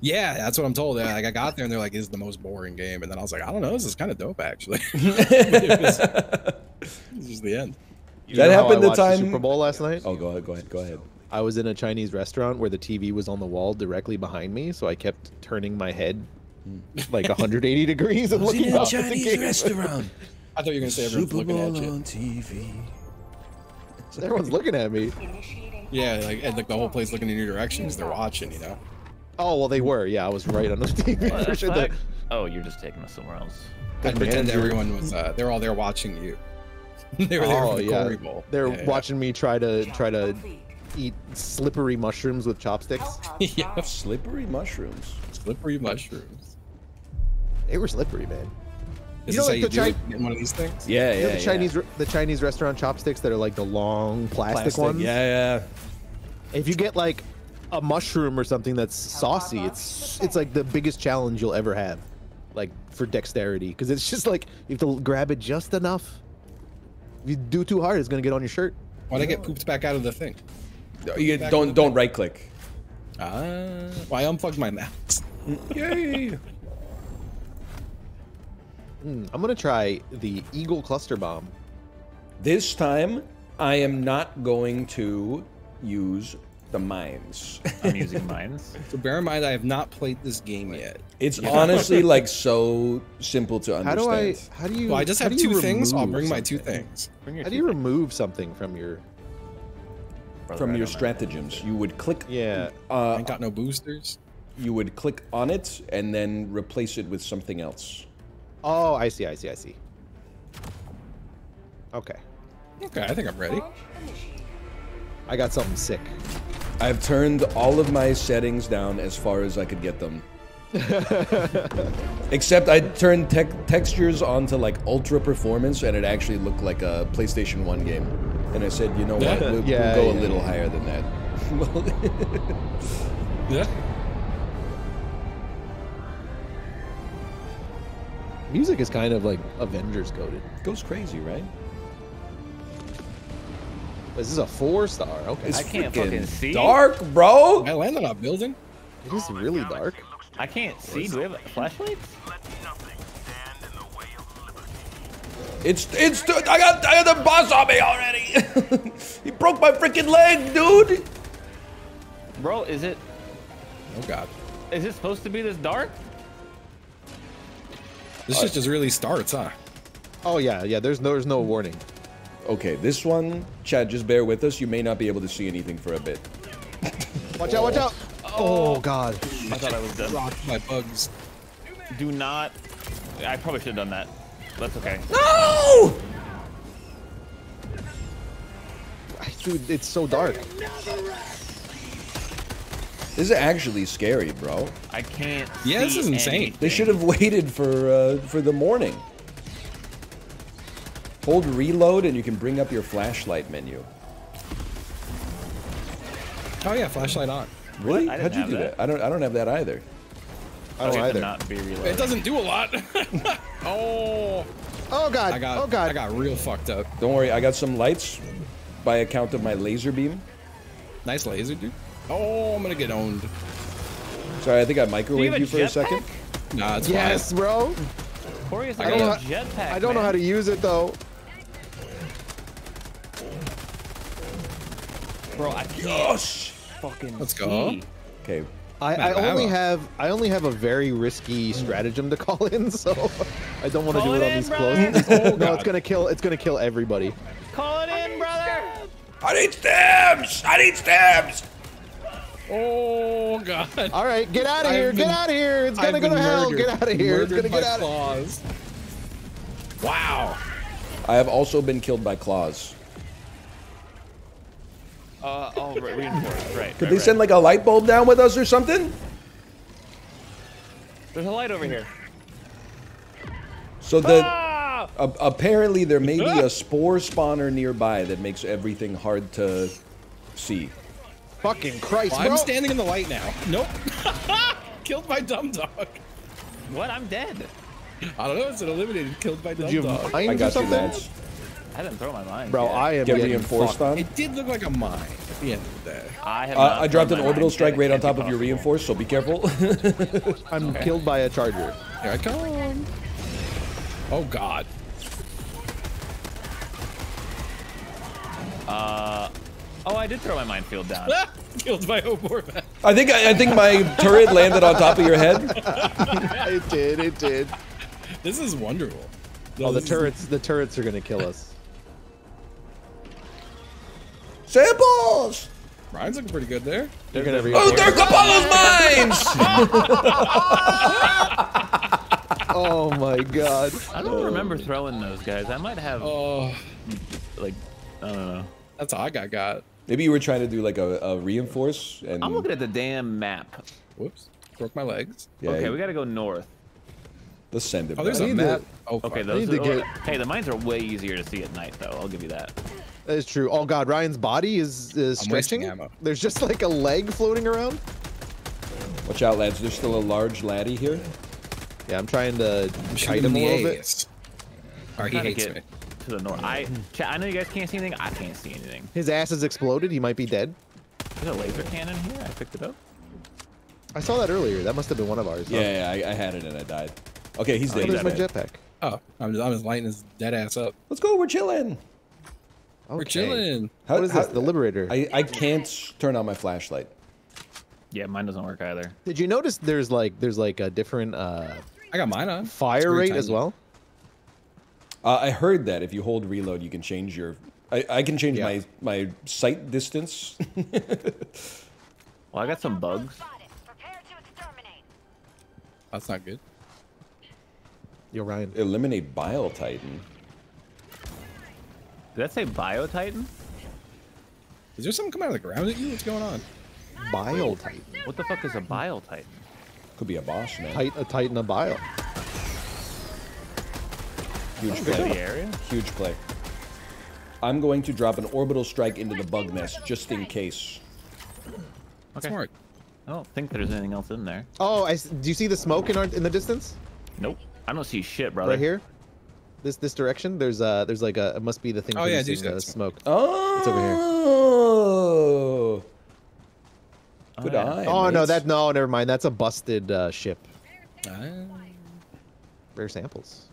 Yeah, that's what I'm told. Like I got there and they're like, "Is the most boring game," and then I was like, "I don't know, this is kind of dope actually." it was, this is the end. You That happened the watched time- Super Bowl last night. Oh, go ahead, go ahead, go ahead. I was in a Chinese restaurant where the TV was on the wall directly behind me, so I kept turning my head hmm. like 180 degrees and looking up at the game. restaurant. I thought you were gonna say everyone's Super looking Bowl at you. on TV. Everyone's looking at me. Yeah, like and, like the whole place looking in your direction because They're watching, you know. Oh well, they were. Yeah, I was right on the TV. What for sure. fuck? The- Oh, you're just taking us somewhere else. I The pretend everyone was. Uh, they're all there watching you. they were there Oh for the yeah, Corey Bowl. they're Yeah, yeah. watching me try to try to eat slippery mushrooms with chopsticks. yeah, Slippery mushrooms. slippery mushrooms. They were slippery, man. Is You know, like you the do Chi- it? Getting one of these things? Yeah, You yeah, know the. Chinese re- the Chinese restaurant chopsticks that are like the long plastic, Plastic. ones. Yeah, yeah, If you get like a mushroom or something that's saucy, it's it's like the biggest challenge you'll ever have, like for dexterity, because it's just like you have to grab it just enough. If you do too hard, it's gonna get on your shirt. Why'd I get pooped back out of the thing? yeah. You Back don't don't right click. Ah, well, I unplugged my mouse. Yay! Mm, I'm gonna try the Eagle Cluster Bomb. This time, I am not going to use the mines. I'm using mines. So bear in mind, I have not played this game yet. It's honestly like so simple to understand. How understand. do I? How do you? Well, I just have two things. I'll remove bring my two things. Bring your How do you teeth in, remove something from your? brother, From your stratagems, you would click. Yeah. I Uh, ain't got no boosters. you would click on it and then replace it with something else. Oh, I see. I see. I see. Okay. Okay, I think I'm ready. I got something sick. I've turned all of my settings down as far as I could get them. Except I turned tec- textures onto like ultra performance and it actually looked like a PlayStation 1 game. And I said, you know what? We'll, we'll Yeah, go a little yeah. higher than that. Yeah. Music is kind of like Avengers coded. Goes crazy, right? This is a four star. Okay. It's I can't freaking fucking see. Dark, bro. I landed on a building. It is really dark. I can't see. Do we have flashlights? It's it's. I got I got the boss on me already. he broke my freaking leg, dude. Bro, is it Oh god. is it supposed to be this dark? This shit just really starts, huh? Oh yeah, yeah. There's no, there's no warning. Okay, this one, Chad, just bear with us. You may not be able to see anything for a bit. Watch out! Watch out! Oh god. I thought I was done. Rocked by bugs. Do not. I probably should have done that. That's okay. No! Dude, it's so dark. This is actually scary, bro. I can't. Yeah, this is insane. anything. They should have waited for uh, for the morning. Hold reload and you can bring up your flashlight menu. Oh yeah, flashlight on. Really? I How'd you do that. that? I don't I don't have that either. I don't oh, either. Not be It doesn't do a lot. oh. Oh god. I got. oh god. I got real fucked up. Don't worry, I got some lights by account of my laser beam. Nice laser, dude. Oh, I'm gonna get owned. Sorry, I think I Do you microwaved you, for a second. jetpack? Nah, it's Yes, bro. Kory has I don't a know how- jetpack. I don't know how to use it though. Bro, I Gosh. fucking Let's go. see. Okay. I, I only ammo. have I only have a very risky mm. stratagem to call in, so I don't want to do it it on in, these brother. close. Oh, no, it's gonna kill. It's gonna kill everybody. Call it in, brother. I need stabs! I need stabs! Oh god. All right, get out of here! been- get out of here! It's gonna I've go to hell! murdered. Get out of here! It's gonna get out of claws. Wow. I have also been killed by claws. Uh, oh, right, reinforced. Right. Could right, they right. send like a light bulb down with us or something? There's a light over here. So the Ah! a- apparently there may be a spore spawner nearby that makes everything hard to see. Fucking Christ, Well, bro! I'm standing in the light now. Nope. Killed by DumbDog. What? I'm dead. I don't know. It's an eliminated. Killed by dumb Did you dog. mines I or got you, something? Lance. I didn't throw my mine. Bro, yet. I am Get getting reinforced on. It did look like a mine at the end of the day. I have. Uh, I dropped an orbital strike right on top of your reinforced, so be careful. I'm killed by a charger. Here I come. Oh god. Uh, oh, I did throw my minefield down. Killed by Oborva. I think I, I think my turret landed on top of your head. it did, it did. This is wonderful. Oh, the This is- turrets, the turrets are gonna kill us. Samples. Ryan's looking pretty good there. Oh, they're gonna Oh, reinforce. there's Apollo's mines. Oh my god. I don't remember throwing those guys. I might have Oh, like, I don't know. that's all I got. Got. Maybe you were trying to do like a, a reinforce, and I'm looking at the damn map. Whoops. Broke my legs. yeah, okay, we gotta go north. let's send it. Oh, there's back. a oh, need to- map. Oh, Okay, those. are- get- Hey, the mines are way easier to see at night, though. I'll give you that. That is true. Oh god, Ryan's body is is stretching. ammo. There's just like a leg floating around. Watch out, lads. There's still a large laddie here. Yeah, I'm trying to I'm kite him a little bit. A's. All right, he Trying to hates me. To the north. I, chat, I know you guys can't see anything. I can't see anything. His ass has exploded. He might be dead. There's a laser cannon here. I picked it up. I saw that earlier. That must have been one of ours. huh? Yeah, yeah I, I had it and I died. Okay, he's Oh, dead. there's my jetpack. Oh, I'm just, I'm just lighting his dead ass up. Let's go. We're chilling. We're chilling. How- What is this? The Liberator. I, I can't turn on my flashlight. Yeah, mine doesn't work either. Did you notice there's like there's like a different uh, I got mine on. Fire very rate as well? Uh, I heard that if you hold reload, you can change your. I, I can change Yeah. my my sight distance. Well, I got some bugs. Spotted. Prepare to exterminate. That's not good. Yo, Ryan. Eliminate Bile Titan. Did that say Bio Titan? Is there something coming out of the ground at you? What's going on? Bile Titan. What the fuck is a Bio Titan? Could be a boss, man. Tit- a Titan of Bile. Huge Is play. the area? Huge play. I'm going to drop an orbital strike into the bug nest just in case. Okay. Smart. I don't think there's anything else in there. Oh, I s do you see the smoke in our in the distance? Nope. I don't see shit, brother. Right here. This this direction. There's uh there's like a it must be the thing Oh, yeah, I do see the smoke. smoke. Oh. It's over here. Good yeah. eye. Oh no, that no, never mind. That's a busted uh, ship. Ah. Rare samples.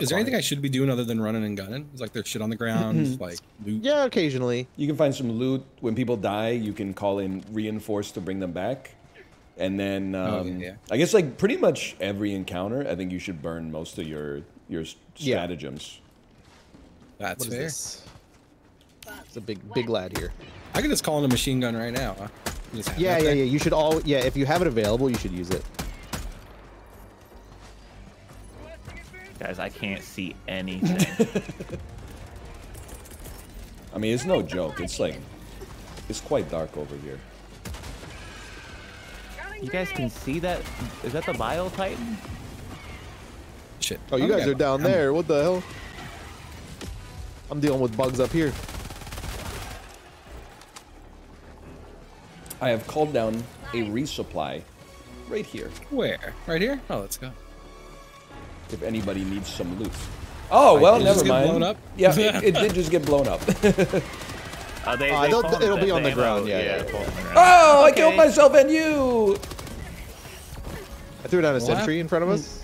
Is there anything I should be doing other than running and gunning? It's like there's shit on the ground, like loot. Yeah, occasionally. You can find some loot. When people die, you can call in reinforce to bring them back. And then, um, Oh, yeah, yeah. I guess like pretty much every encounter, I think you should burn most of your your s- Yeah. stratagems. That's What is fair. this? It's a big big lad here. I could just call in a machine gun right now. Huh? Yeah, yeah, yeah. You should all yeah. If you have it available, you should use it. Guys, I can't see anything. I mean, it's no joke. It's like it's quite dark over here. you guys can see that? Is that the Bio Titan? Shit. Oh, you Okay. guys are down I'm- there. What the hell? I'm dealing with bugs up here. I have called down a resupply right here. Where? Right here? Oh, let's go. If anybody needs some loot. Oh well, Did never mind. blown up? Yeah, it, it did just get blown up. Uh, they, Uh, they they'll- fall- it'll be the- on the ground, yeah, yeah, it falls on the oh, I killed myself and you. I threw down a sentry in front of us.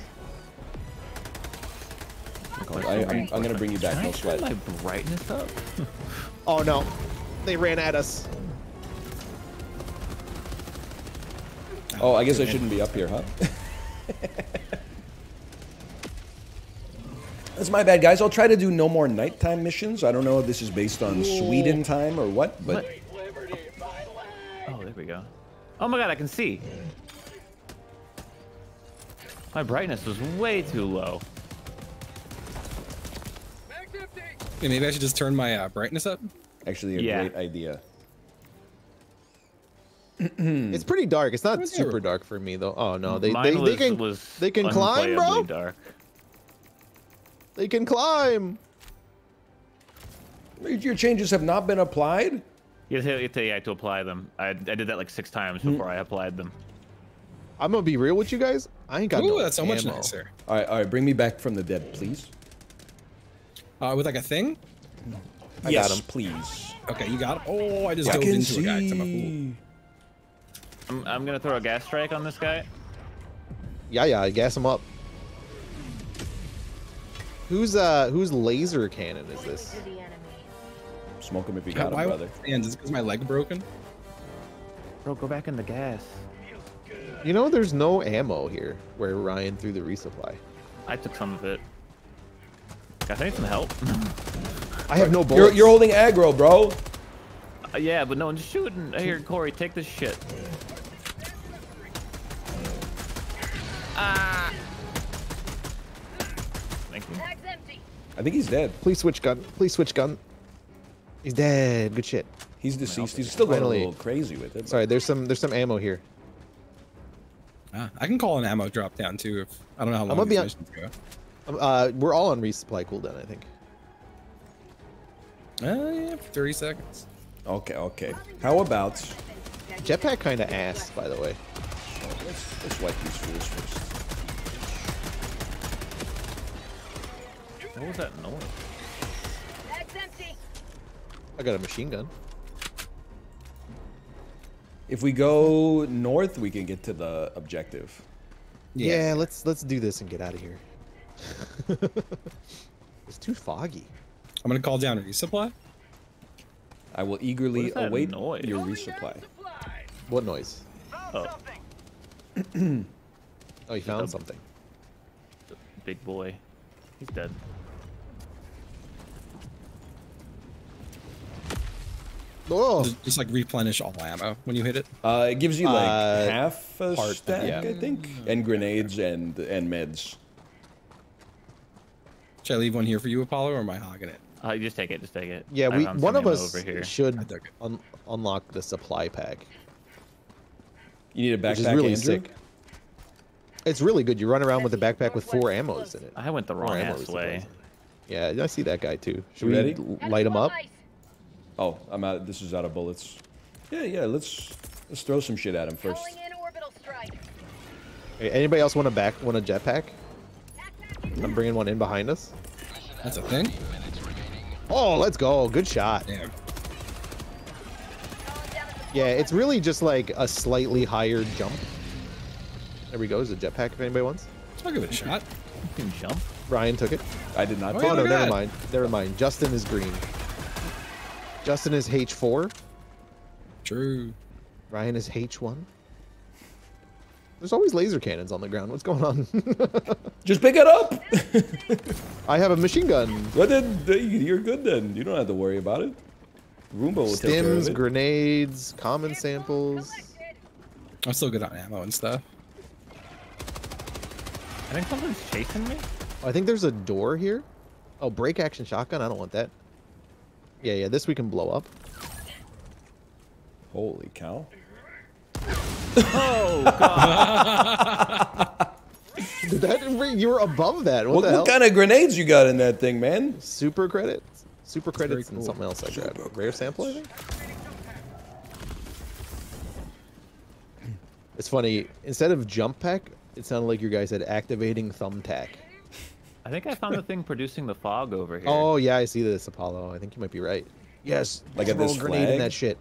I'm gonna bring you back. Can I No turn sweat. my brightness up? Oh no, they ran at us. Oh, I guess I shouldn't be up here, huh? That's my bad, guys. I'll try to do no more nighttime missions. I don't know if this is based on Sweden time or what, but Oh, there we go. Oh my god, I can see. My brightness was way too low. Yeah, maybe I should just turn my uh, brightness up. actually a Yeah. great idea. It's pretty dark. It's not super your- dark for me though. Oh no, they Mine they, was, they can was they can climb, bro. Dark. They can climb. Your changes have not been applied. You have to, you have to, yeah, to apply them. I, I did that like six times Hmm. before I applied them. I'm gonna be real with you guys. I ain't got Ooh, no that's so much ammo. nicer. All right, all right. Bring me back from the dead, please. Uh, with like a thing? I yes, got him. please. Okay, you got it. Oh, I just I dove can into a guy. 'cause I'm a fool. see. I'm, I'm gonna throw a gas strike on this guy. Yeah, yeah, gas him up. Who's uh whose laser cannon is this? To the enemy. Smoke him if you Yeah, got him, why brother. And is it because my leg broken? Bro, go back in the gas. You know, there's no ammo here where Ryan threw the resupply. I took some of it. Guys, I need some help. I have no You're, bullets. you're holding aggro, bro. Uh, yeah, but no one's shooting. Here, Kory, take this shit. Ah. Thank you. Bag's empty. I think he's dead. Please switch gun. Please switch gun. He's dead. Good shit. He's deceased. He's still going a little crazy with it. Sorry, there's some there's some ammo here. Ah, I can call an ammo drop down too if I don't know how long gonna these be on- missions go. Um, Uh, we're all on resupply cooldown, I think. Uh, yeah, 30 seconds. Okay, okay. How about Jetpack kind of ass, by the way. let's let's wipe these fools first. What was that noise? Bag's empty. I got a machine gun. If we go north, we can get to the objective. Yeah, Yeah. let's let's do this and get out of here. it's too foggy. I'm gonna call down a resupply. I will eagerly What is that await noise? your resupply. What noise? Oh, Oh, you found something. big boy. He's dead. Oh, Just, just like replenish all ammo when you hit it. Uh, it gives you like Uh, half a part, stack, yeah. I think, and grenades and and meds. Should I leave one here for you, Apollo, or am I hogging it? Uh, you just take it. Just take it. yeah. We one of us over here. should I took it. un unlock the supply pack, You need a backpack, which backpack, is really Andrew? sick. It's really good. You run around with a backpack with four ammos in it. I went the wrong ammo ass way. Yeah, I see that guy too. Should You we light him up? Oh, I'm out. This is out of bullets. Yeah, yeah. Let's let's throw some shit at him first. Calling in orbital strike. Hey, Anybody else want a back? Want a jetpack? I'm bringing one in behind us. That's a thing. Oh, let's go. Good shot. Damn. Yeah, it's really just like a slightly higher jump. There we go. Is a jetpack if anybody wants. I'll give it a shot. You can jump. Ryan took it. I did not. Oh, Oh, yeah, no, never that. mind. Never mind. Justin is green. Justin is H4. True. Ryan is H1. There's always laser cannons on the ground. What's going on? Just pick it up. I have a machine gun. Well, then then you're good. Then you don't have to worry about it. Roomba will take care of Stims, it. grenades, common samples. I'm still good on ammo and stuff. I think something's chasing me. I think there's a door here. Oh, break action shotgun. I don't want that. Yeah, yeah. This we can blow up. Holy cow! Oh god. Did that you were above that. What What, the what kind of grenades you got in that thing, man? Super credits. Super very credits and something else I grabbed. Rare sample, I think. It's funny. Instead of jump pack, it sounded like you guys said activating thumbtack. I think I found the thing producing the fog over here. Oh yeah, I see this, Apollo. I think you might be right. Yes, Like at this a grenade in that shit.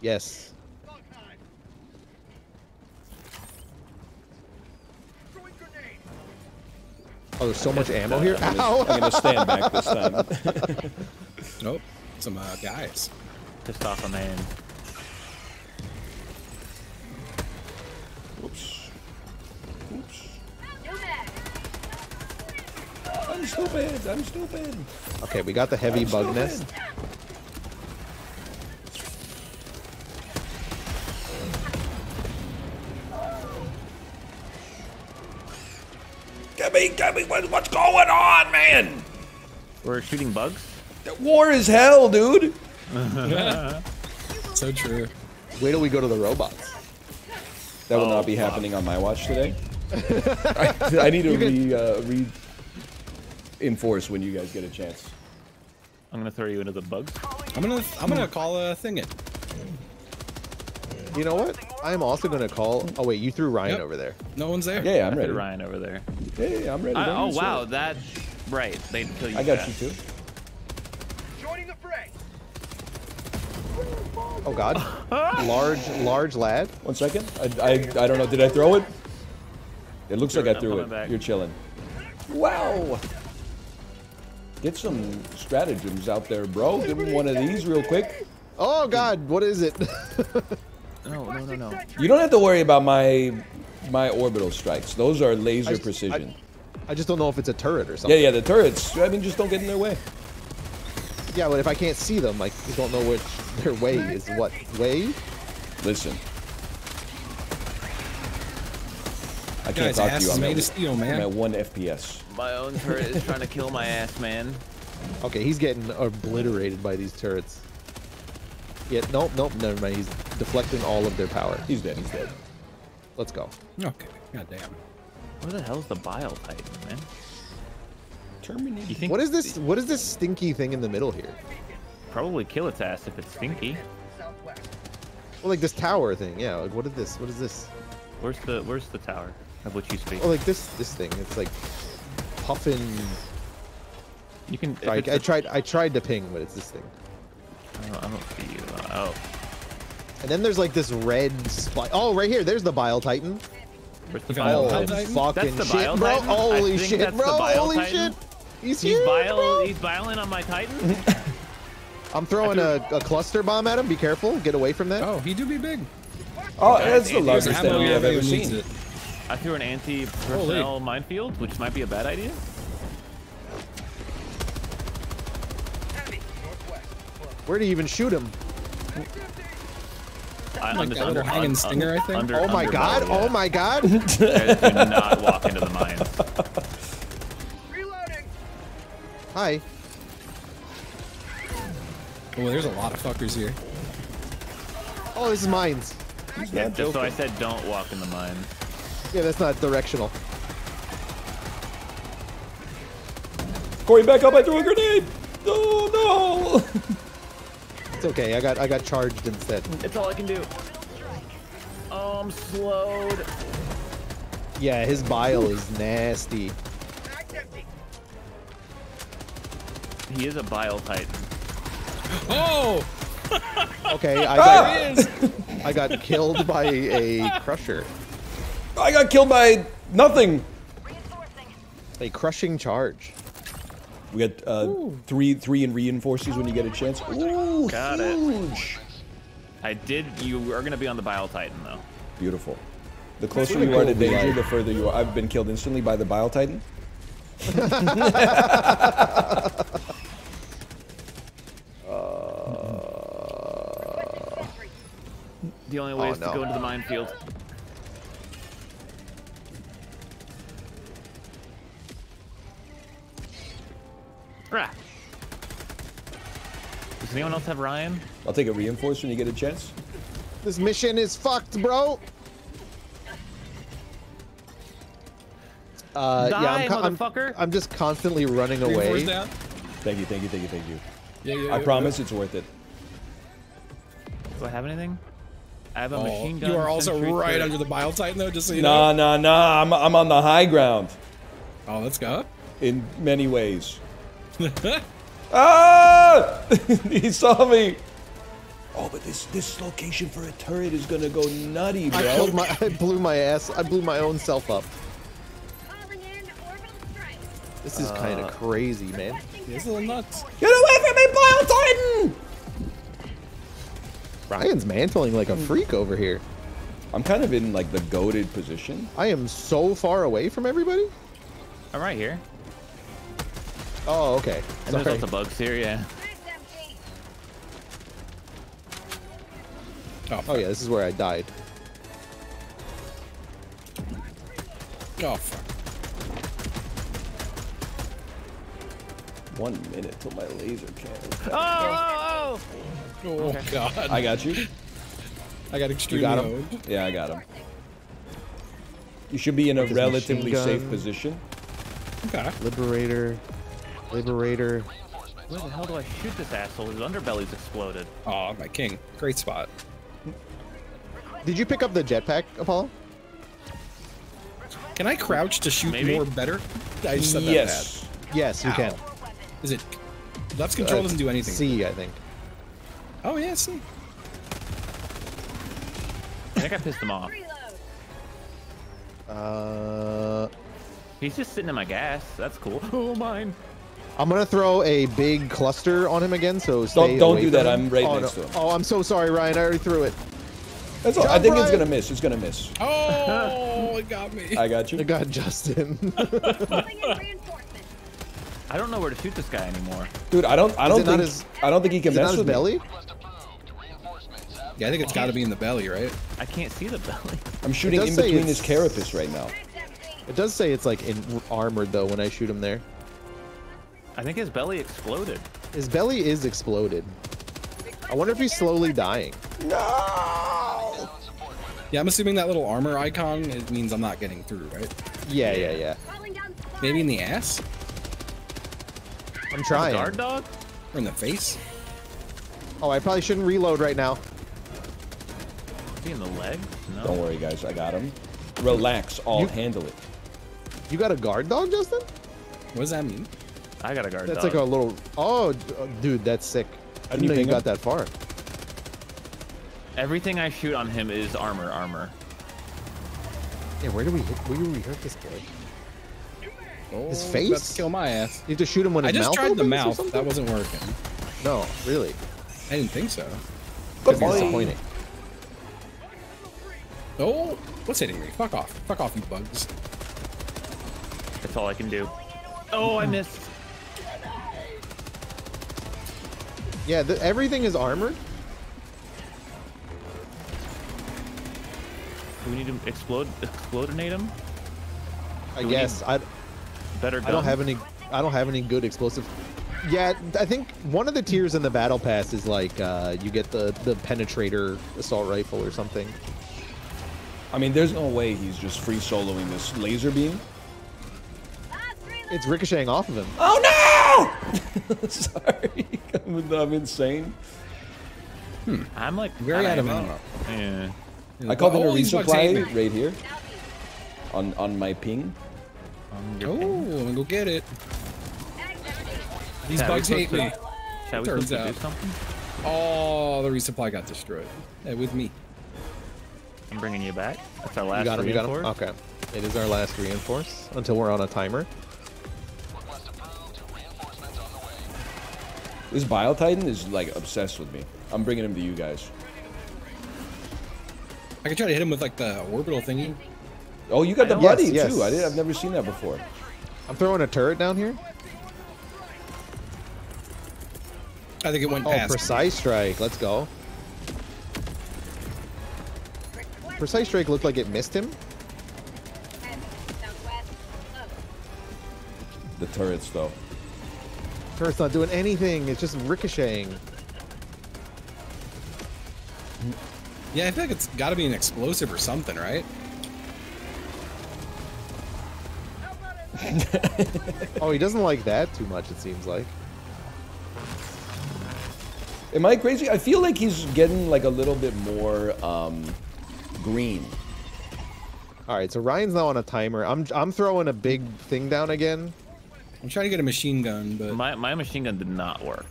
Yes. Oh, there's so much ammo here. I'm Ow! gonna, I'm gonna stand back this time. Nope. Some uh, guys. Pissed off a man. Oops. Oops. I'm stupid. I'm stupid. Okay, we got the heavy I'm bug stupid. nest. Get me, get me. What, what's going on, man? We're shooting bugs. War is hell, dude. So true. Wait till we go to the robots. That will Oh, not be fuck. happening on my watch today. I, I need to re, uh, re enforce when you guys get a chance. I'm gonna throw you into the bugs. I'm gonna I'm gonna call a thing in. You know what? I'm also gonna call. Oh wait, you threw Ryan Yep. over there. No one's there. Yeah, yeah, I'm I ready. Ryan over there. Yeah, yeah, I'm ready. I, oh you sweat. wow, that Right, they'd kill you. I got fast. you too. Joining the fray. Oh God. large, large lad. One second. I, I, I don't know. Did I throw it? It looks like I threw it. back. You're chilling. Wow. Get some stratagems out there, bro. Give him one of these real quick. Oh God, what is it? No, no, no, no. You don't have to worry about my my orbital strikes. Those are laser I- precision. I just don't know if it's a turret or something. yeah, yeah, the turrets. I mean, just don't get in their way. Yeah, but if I can't see them, I don't know which their way is. What way? Listen. I can't Guys, talk to ass you. is I'm made at, of steel, I'm man. at one FPS. My own turret is trying to kill my ass, man. Okay, he's getting obliterated by these turrets. Yeah, nope, nope, never mind. He's deflecting all of their power. He's dead. He's dead. Let's go. Okay. God damn. Where the hell's the bile titan, man? Terminated. You think What is this? What is this stinky thing in the middle here? Probably kill its ass if it's stinky. Southwest. Well, like this tower thing. Yeah. Like, what is this? What is this? Where's the Where's the tower of which you speak? Oh, like this this thing. It's like puffin. You can. if I, it's I a- tried. I tried to ping, but it's this thing. I don't, I don't see you. Oh, And then there's like this red spot. Oh, right here. There's the Bile Titan. where's the bile Oh, Bile titan? Titan? fucking That's the shit, Bile bro! Titan? Holy shit, the bro! Bile Holy Titan. shit! He's, He's huge, bile. bro. He's biling on my titan. I'm throwing a, a cluster bomb at him. Be careful. Get away from that. Oh, he do be big. Oh, that's the largest there's ammo enemy I've ever seen. it. I threw an anti-personnel minefield, which might be a bad idea. Where do you even shoot him? I, Like that little hanging uh, stinger, I think? Under, Oh my god! Oh belly, yeah. Oh my god! Guys, do not walk into the mine. Reloading. Hi. Oh, there's a lot of fuckers here. Oh, this is mines. Yeah, just so I said, don't walk in the mines. Yeah, that's not directional. Kory, back up! I threw a grenade. Oh no! It's okay. I got I got charged instead. It's all I can do. Oh, I'm slowed. Yeah, his bile is nasty. He is a bile titan. Oh! Okay, I Ah! got I got killed by a crusher. I got killed by nothing. A crushing charge. We got uh, three three in reinforces when you get a chance. Ooh, Got it. I did. You are gonna be on the bile titan though. Beautiful. The closer Really you are to danger, the further you are. I've been killed instantly by the Bile Titan. The only way Oh, is no. to go into the minefield. Rah. Does anyone else have Ryan? I'll take a reinforce when you get a chance. This mission is fucked, bro. Uh, yeah, Die, I'm, co- I'm, motherfucker. I'm just constantly running Reinforce away. down. Thank you, thank you, thank you, thank you. Yeah, yeah, I yeah, promise it's worth it. Do I have anything? I have a Oh, machine gun. you are also right turret. under the Bile Titan, though, just so you Nah, know. nah, nah. I'm, I'm on the high ground Oh, let's go. in many ways. ah! he saw me. Oh, but this this location for a turret is gonna go nutty, I killed bro. my, I blew my ass. I blew my own self up. Calling in orbital strike. This is kind of crazy, man. It's a little nuts. Get away from me, Bile Titan! Ryan's mantling like a freak over here. I'm kind of in like the goaded position. I am so far away from everybody. I'm right here. Oh, okay. And there's Sorry. lots of bugs here, yeah. Oh, Oh yeah, this is where I died. Oh, fuck. One minute till my laser cannon. Oh! Oh, oh! Oh, God. I got you. I got extremely got him? owned. Yeah, I got him. You should be in a His relatively safe gun. position. Okay. Liberator, Liberator. Where the hell do I shoot this asshole? His underbelly's exploded. Oh, my king. Great spot. Did you pick up the jetpack, Apollo? Can I crouch to shoot Maybe. more better? I just said that Yes. Yes, you can. Is it? Left control Uh, doesn't do anything. C, I think. Oh yeah, see. I think I pissed him off. Uh, He's just sitting in my gas. That's cool. Oh, mine. I'm gonna throw a big cluster on him again. So stay don't away do from that, him. I'm right oh, next to him. Oh, I'm so sorry, Ryan. I already threw it. That's all. I Jump, think it's gonna miss. It's gonna miss. Oh, it got me. I got you. I got Justin. Calling in reinforcements. I don't know where to shoot this guy anymore. Dude, I don't. I don't think. his- I don't think he can Is it mess his with me. belly? Yeah, I think it's got to be in the belly, right? I can't see the belly. I'm shooting in between his carapace right now. It does say it's like in armored though when I shoot him there. I think his belly exploded. His belly is exploded. I wonder if he's slowly dying. No! Yeah, I'm assuming that little armor icon it means I'm not getting through, right? Yeah, yeah, yeah. Calling down supplies. Maybe in the ass I'm trying. Guard dog? or in the face. Oh, I probably shouldn't reload right now. Is he in the leg? No. Don't worry, guys. I got him. Relax. I'll You- handle it. You got a guard dog, Justin? What does that mean? I got a guard That's dog. like a little. Oh, uh, dude, that's sick. I didn't you know you got him? that far. Everything I shoot on him is armor, armor. Yeah, where do we hit? Where do we hurt this kid? Oh, His Let's face? kill my ass. You have to shoot him when I his just mouth tried the opens or mouth. That wasn't working. No, really. I didn't think so. That's disappointing. Oh, what's hitting me? Fuck off. Fuck off, you bugs. That's all I can do. Oh, I missed. Yeah, the, everything is armored. Do we need to explode, explodinate him? I Do we guess. I, Better gun? I don't have any. I don't have any good explosive. Yeah, I think one of the tiers in the battle pass is like uh, you get the the penetrator assault rifle or something. I mean, there's no way he's just free soloing this laser beam. It's ricocheting off of him. Oh no! Sorry, I'm, I'm insane. Hmm. I'm like Very out of ammo. Yeah. I called it a Oh, these bugs hate resupply right here on on my ping. Oh, ping. I'm gonna oh, go get it. These Yeah, bugs hate me. Shall we Turns supposed to do out. something? Oh, the resupply got destroyed. Hey, with me. I'm bringing you back. That's our last You got him. You got him. Okay. It is our last reinforce until we're on a timer. This Bile Titan is like obsessed with me. I'm bringing him to you guys. I could try to hit him with like the orbital thingy. Oh, you got the Yes, buddy yes. too. I did. I've never seen that before. I'm throwing a turret down here. I think it went Oh, past. precise strike. Let's go. Precise strike looked like it missed him. heavy. Southwest. Low. The turrets though. Turret's not doing anything. It's just ricocheting. Yeah, I feel like it's got to be an explosive or something, right? Oh, he doesn't like that too much. It seems like. Am I crazy? I feel like he's getting like a little bit more um, green. All right, so Ryan's now on a timer. I'm I'm throwing a big thing down again. I'm trying to get a machine gun, but My, my machine gun did not work.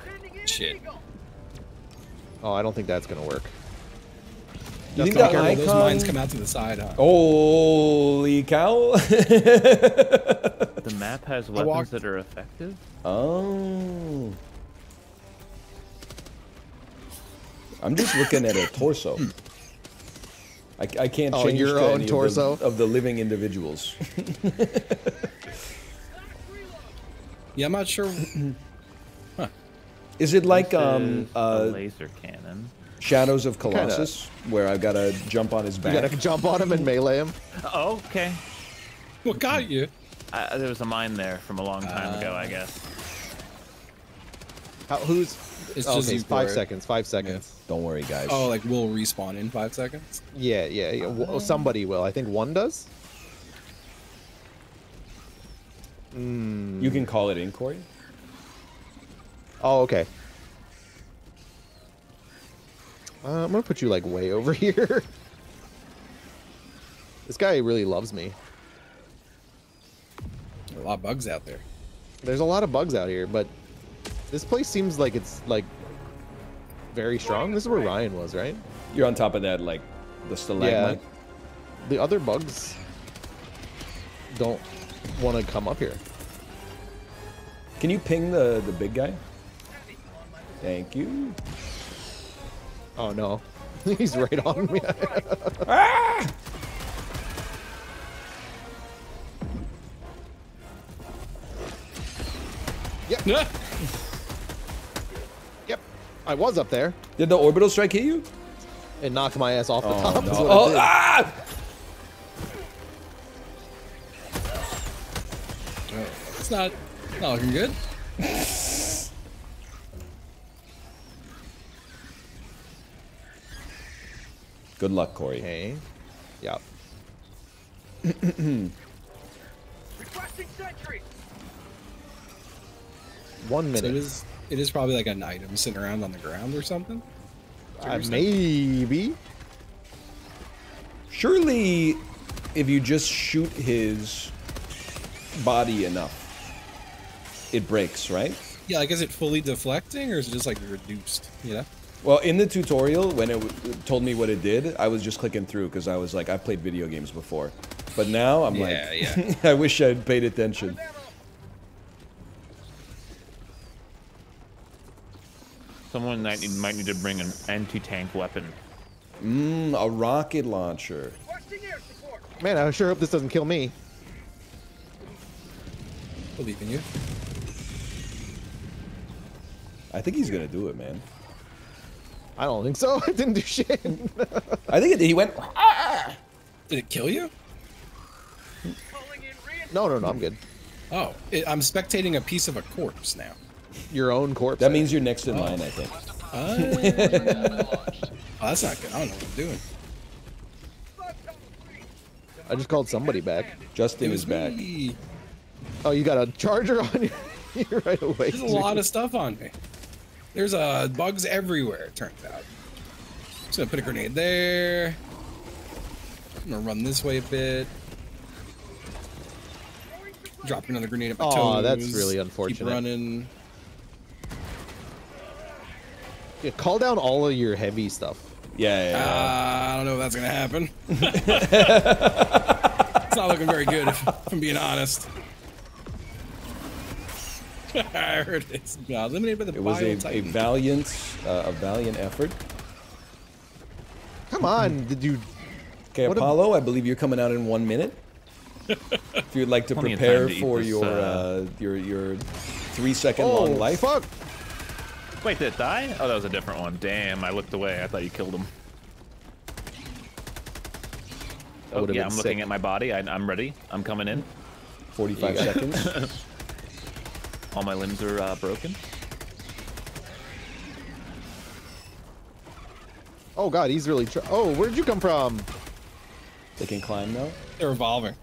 shit. Oh, I don't think that's gonna work. You think that be Careful, those mines come out to the side, huh? Holy cow! The map has weapons walked- that are effective. oh. I'm just looking at a torso. I, I can't Oh, change your own any of the- torso? of the living individuals. Yeah, I'm not sure. Is it like This um a uh, laser cannon. Shadows of Colossus, where I've got to jump on his You back? gotta jump on him and melee him. Oh, okay. what got you? I, there was a mine there from a long time ago, I guess. How, who's? It's okay, just you five seconds. Five seconds. Don't worry, guys. Oh, like we'll respawn in five seconds. Yeah, yeah. yeah. w- Somebody will. I think one does. You can call it in, Kory. Oh, okay. Uh, I'm gonna put you like way over here. this guy really loves me. There are a lot of bugs out there. There's a lot of bugs out here, but this place seems like it's like very strong. This is where Ryan was, right? You're on top of that, like the stalagmite. Yeah. The other bugs don't want to come up here. Can you ping the the big guy? Thank you. Oh no, he's right on me. yep, yep. I was up there. Did the orbital strike hit you? It knocked my ass off the Oh, top. no. is what it Oh, ah! It's not, not looking good. Good luck, Kory. Okay. Yep. Requesting sentry. One So it minute. is, it is probably like an item sitting around on the ground or something. Uh, maybe. Surely, if you just shoot his body enough, it breaks, right? Yeah, like is it fully deflecting or is it just like reduced? You know? Well, in the tutorial, when it, w- told me what it did, I was just clicking through because I was like, I've played video games before. But now I'm Yeah, like, yeah. I wish I'd paid attention. Someone might need, might need to bring an anti-tank weapon. Mm, a rocket launcher. Requesting air support. Man, I sure hope this doesn't kill me. Believe in you. I think he's gonna do it, man. I don't think so. It didn't do shit. I think it, he went. Did it kill you? Calling in reinforcements. no, no, no. I'm good. Oh, it, I'm spectating a piece of a corpse now. Your own corpse. That means you're next in line, I think. Oh, oh that's not good. I don't know what I'm doing. I just called somebody back. Justin is back. me. Oh, you got a charger on you you right away. There's a lot of stuff on me. There's uh bugs everywhere. It turns out. Just gonna put a grenade there. I'm gonna run this way a bit. Drop another grenade at my toes. Aw, that's really unfortunate. Keep unfortunate. running. Yeah, call down all of your heavy stuff. Yeah, yeah, Uh. I don't know if that's gonna happen. it's not looking very good, if, if I'm being honest. I heard it's uh, eliminated by the it was a, a valiant, uh, a valiant effort. Come on, did you? Okay, What Apollo, I believe you're coming out in one minute. if you'd like to Plenty prepare to for this, your uh, uh, your your three second Oh, long life. fuck! Wait, did it die? Oh, that was a different one. Damn, I looked away. I thought you killed him. Oh, yeah, I'm looking at my body. I, I'm ready. I'm coming in. 45 seconds. All my limbs are uh, broken. Oh god, he's really. Tr- oh, where'd you come from? they can climb though. They're evolving.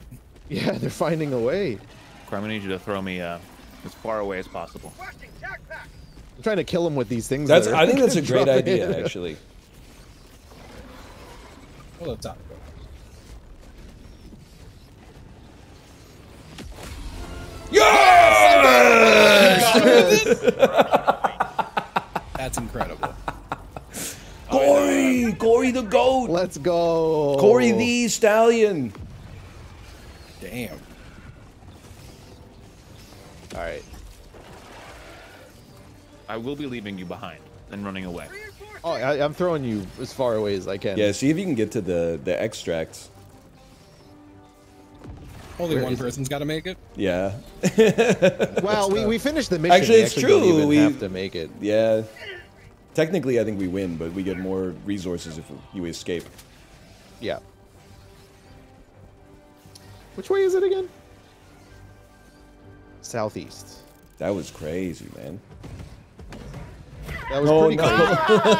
Yeah, they're finding a way. Crime, I need you to throw me uh, as far away as possible. Requesting tac pack. I'm trying to kill him with these things. That's. that I think that's a great idea, actually. Hold up top. That's incredible. Kory, Kory the goat, Let's go. Kory the stallion. Damn. All right. I will be leaving you behind and running away. Oh, I, I'm throwing you as far away as I can. Yeah, see if you can get to the the extracts. Only Where one person's got to make it. Yeah, Well, we, we finished the mission. Actually, We it's don't true, even we- have to make it. yeah. Technically, I think we win, but we get more resources if you escape. Yeah. Which way is it again? Southeast. That was crazy, man. That was Oh, pretty no. close.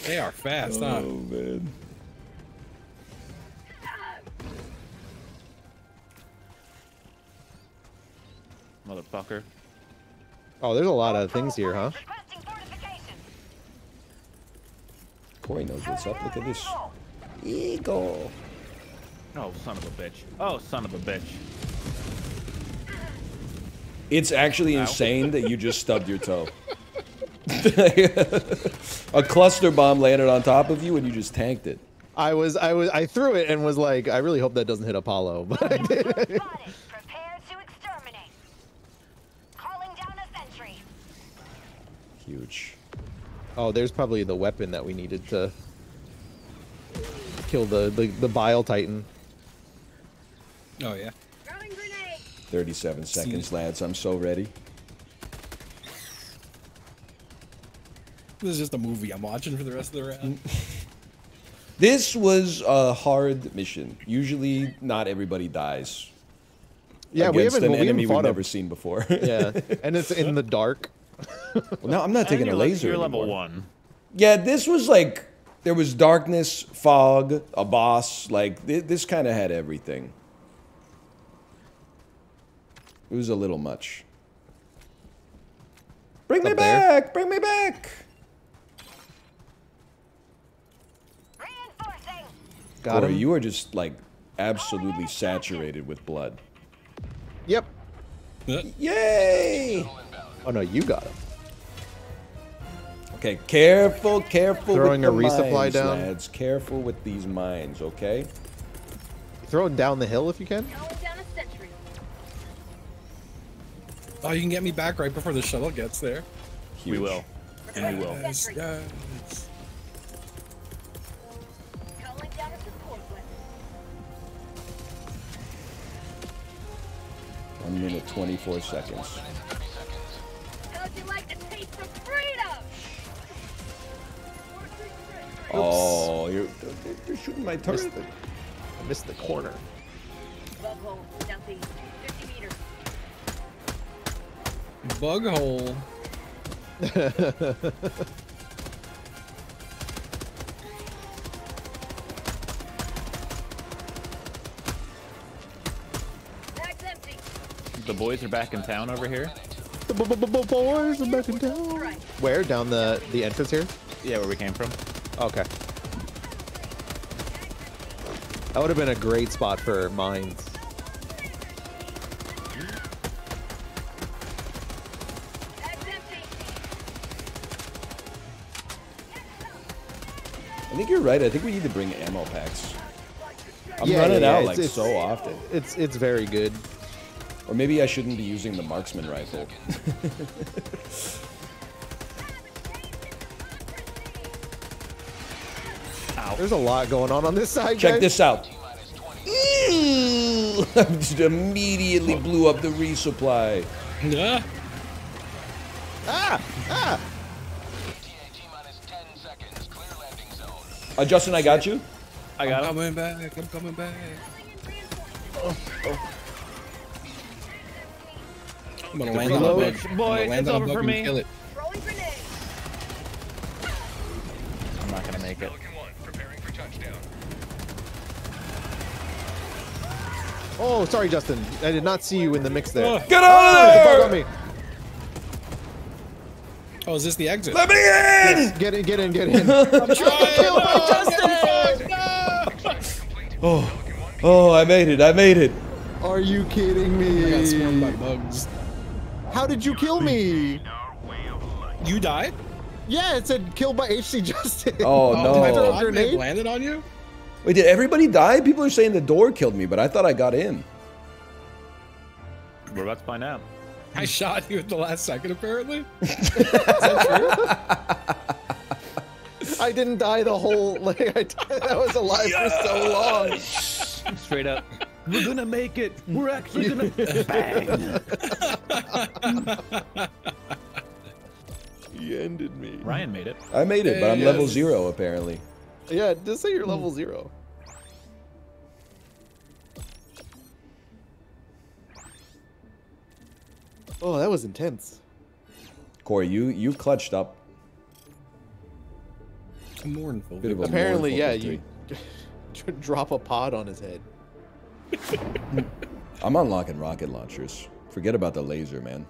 They are fast, huh? Oh man. Motherfucker. Oh, there's a lot of things here, huh? Requesting. Kory knows what's up. Look at this eagle. Oh, son of a bitch. Oh, son of a bitch. It's actually insane that you just stubbed your toe. a cluster bomb landed on top of you and you just tanked it. I was, I was, I threw it and was like, I really hope that doesn't hit Apollo, but I did. Spotted. Prepare to exterminate. Calling down a sentry. Huge. Oh, there's probably the weapon that we needed to kill the the, the bile titan. Oh yeah. 37 seconds, lads. I'm so ready. This is just a movie I'm watching for the rest of the round. This was a hard mission. Usually, not everybody dies. Yeah, we haven't, an we enemy haven't we've never him. seen before. Yeah, and it's in the dark. well, now I'm not taking a laser. You're level anymore. one. Yeah, this was like there was darkness, fog, a boss. Like th- this kind of had everything. It was a little much. Bring me Up there. back! Bring me back! Reinforcing. Got Kory, him. you are just like absolutely saturated with blood. Yep. Yay! Oh no, you got him. Okay, careful, careful Throwing with a resupply mines, down. lads. Careful with these mines, okay? Throw it down the hill if you can. Calling down a sentry. Oh, you can get me back right before the shuttle gets there. We will. And we will. Yes, yes. Calling down a support weapon. One minute, 24 seconds. Oh, you're, you're shooting my turret. Missed the, I missed the corner. Bug hole, southeast. 50 meters. Bug hole. The boys are back in town over here. The b- b- b- boys are back in town. Where? Down the the entrance here? Yeah, where we came from. Okay. That would have been a great spot for mines. I think you're right. I think we need to bring ammo packs. I'm Yeah, running yeah, yeah, out it's- like it's- so often. It's it's very good. Or maybe I shouldn't be using the marksman rifle. There's a lot going on on this side. Check guys. this out. Just immediately blew up the resupply. Yeah. Ah! Ah! Uh, Justin, I got you. I I'm got him. coming back. I'm coming back. I'm gonna land on a Reload. bug. I'm Boy, gonna land it's on a over bug for and me. Kill it. I'm not gonna make it. Oh, sorry, Justin. I did not see you in the mix there. Get Oh, out there's a bug of on there! me. Oh, is this the exit? Let me in! Get in, get in, get in. Oh, oh, I made it! I made it! Are you kidding me? I got swarmed by bugs. How did you kill me? You died? Yeah, it said killed by HC Justin. Oh, Oh, no. my throw a grenade? landed on you? Wait, did everybody die? People are saying the door killed me, but I thought I got in. We're about to find out. I shot you at the last second, apparently. Is that true? I didn't die the whole. Like I, I was alive for so long. Straight up. We're gonna make it. We're actually gonna bang. He ended me. Ryan made it. I made it, but I'm Hey, level zero apparently. Yeah, just say you're level hmm. zero. Oh, that was intense. Kory, you you clutched up. Mournful. Bit of a Apparently, mournful yeah, victory. you drop a pod on his head. I'm unlocking rocket launchers. Forget about the laser, man.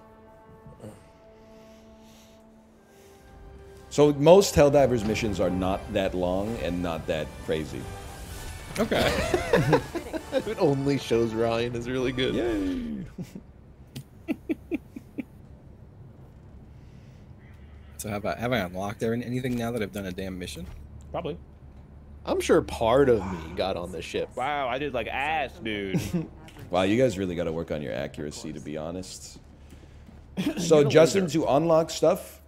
So most Helldivers missions are not that long and not that crazy. Okay. it only shows Ryan is really good. Yay. so have I have I unlocked anything now that I've done a damn mission? Probably. I'm sure part of me got on the ship. Wow, I did like ass, dude. Wow, you guys really got to work on your accuracy, to be honest. So, Justin, to unlock stuff,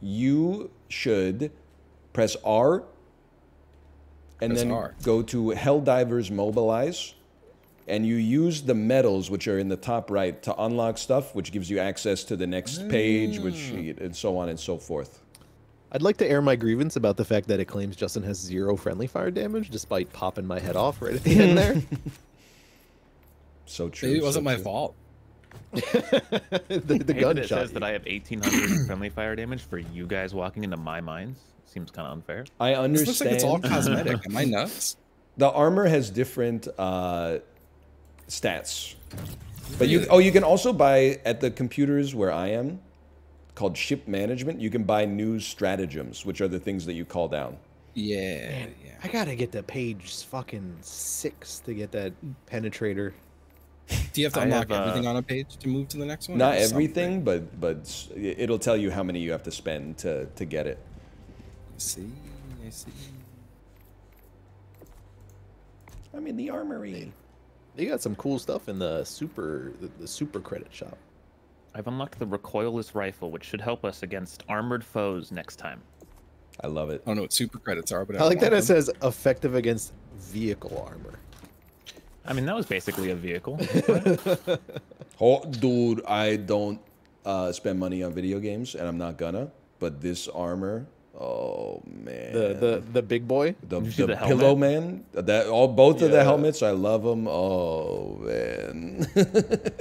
you should press R and Press then R. go to Helldivers Mobilize. And you use the medals, which are in the top right, to unlock stuff, which gives you access to the next page, which mm. and so on and so forth. I'd like to air my grievance about the fact that it claims Justin has zero friendly fire damage, despite popping my head off right at the end there. So true. Maybe it wasn't my true. fault. the the I that gun it shot. says that I have 1800 friendly fire damage for you guys walking into my mines. Seems kind of unfair. I This understand. looks like it's all cosmetic. Am I nuts? The armor has different uh, stats. But you oh you can also buy at the computers where I am called ship management, you can buy new stratagems, which are the things that you call down. Yeah, yeah. I gotta get to page fucking six to get that penetrator. Do you have to unlock have, uh, everything on a page to move to the next one? Not or everything, but but it'll tell you how many you have to spend to to get it. I see, I see. I'm in the armory. They got some cool stuff in the super the, the super credit shop. I've unlocked the recoilless rifle, which should help us against armored foes next time. I love it. I don't know what super credits are, but I like that want it says effective against vehicle armor. I mean, that was basically a vehicle. Oh, dude, I don't uh, spend money on video games, and I'm not gonna. But this armor, oh man, The the the big boy. the, Did you see the the pillow man that all both of the helmets i love them oh man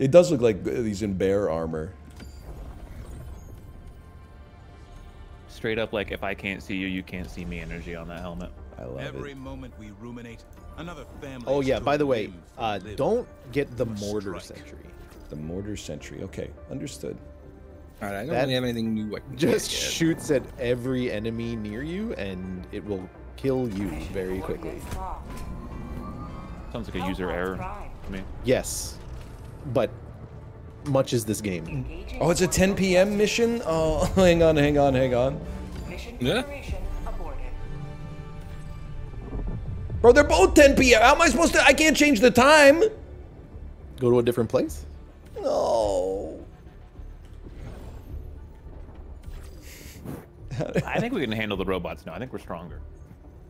it does look like he's in bear armor Straight up, like if I can't see you, you can't see me. Energy on that helmet. i love Every it moment we ruminate, another family. Oh yeah. By the way, uh, don't get the mortar strike. sentry. the mortar sentry okay understood All right, I don't That- really have anything new. I can Just get shoots at every enemy near you, and it will kill you very quickly. Sounds like a user error I mean, Yes, but much is this game. oh it's a 10 p.m mission oh hang on hang on hang on Mission Yeah. aborted. bro they're both 10 p.m how am i supposed to i can't change the time Go to a different place. no I think we can handle the robots now. I think we're stronger.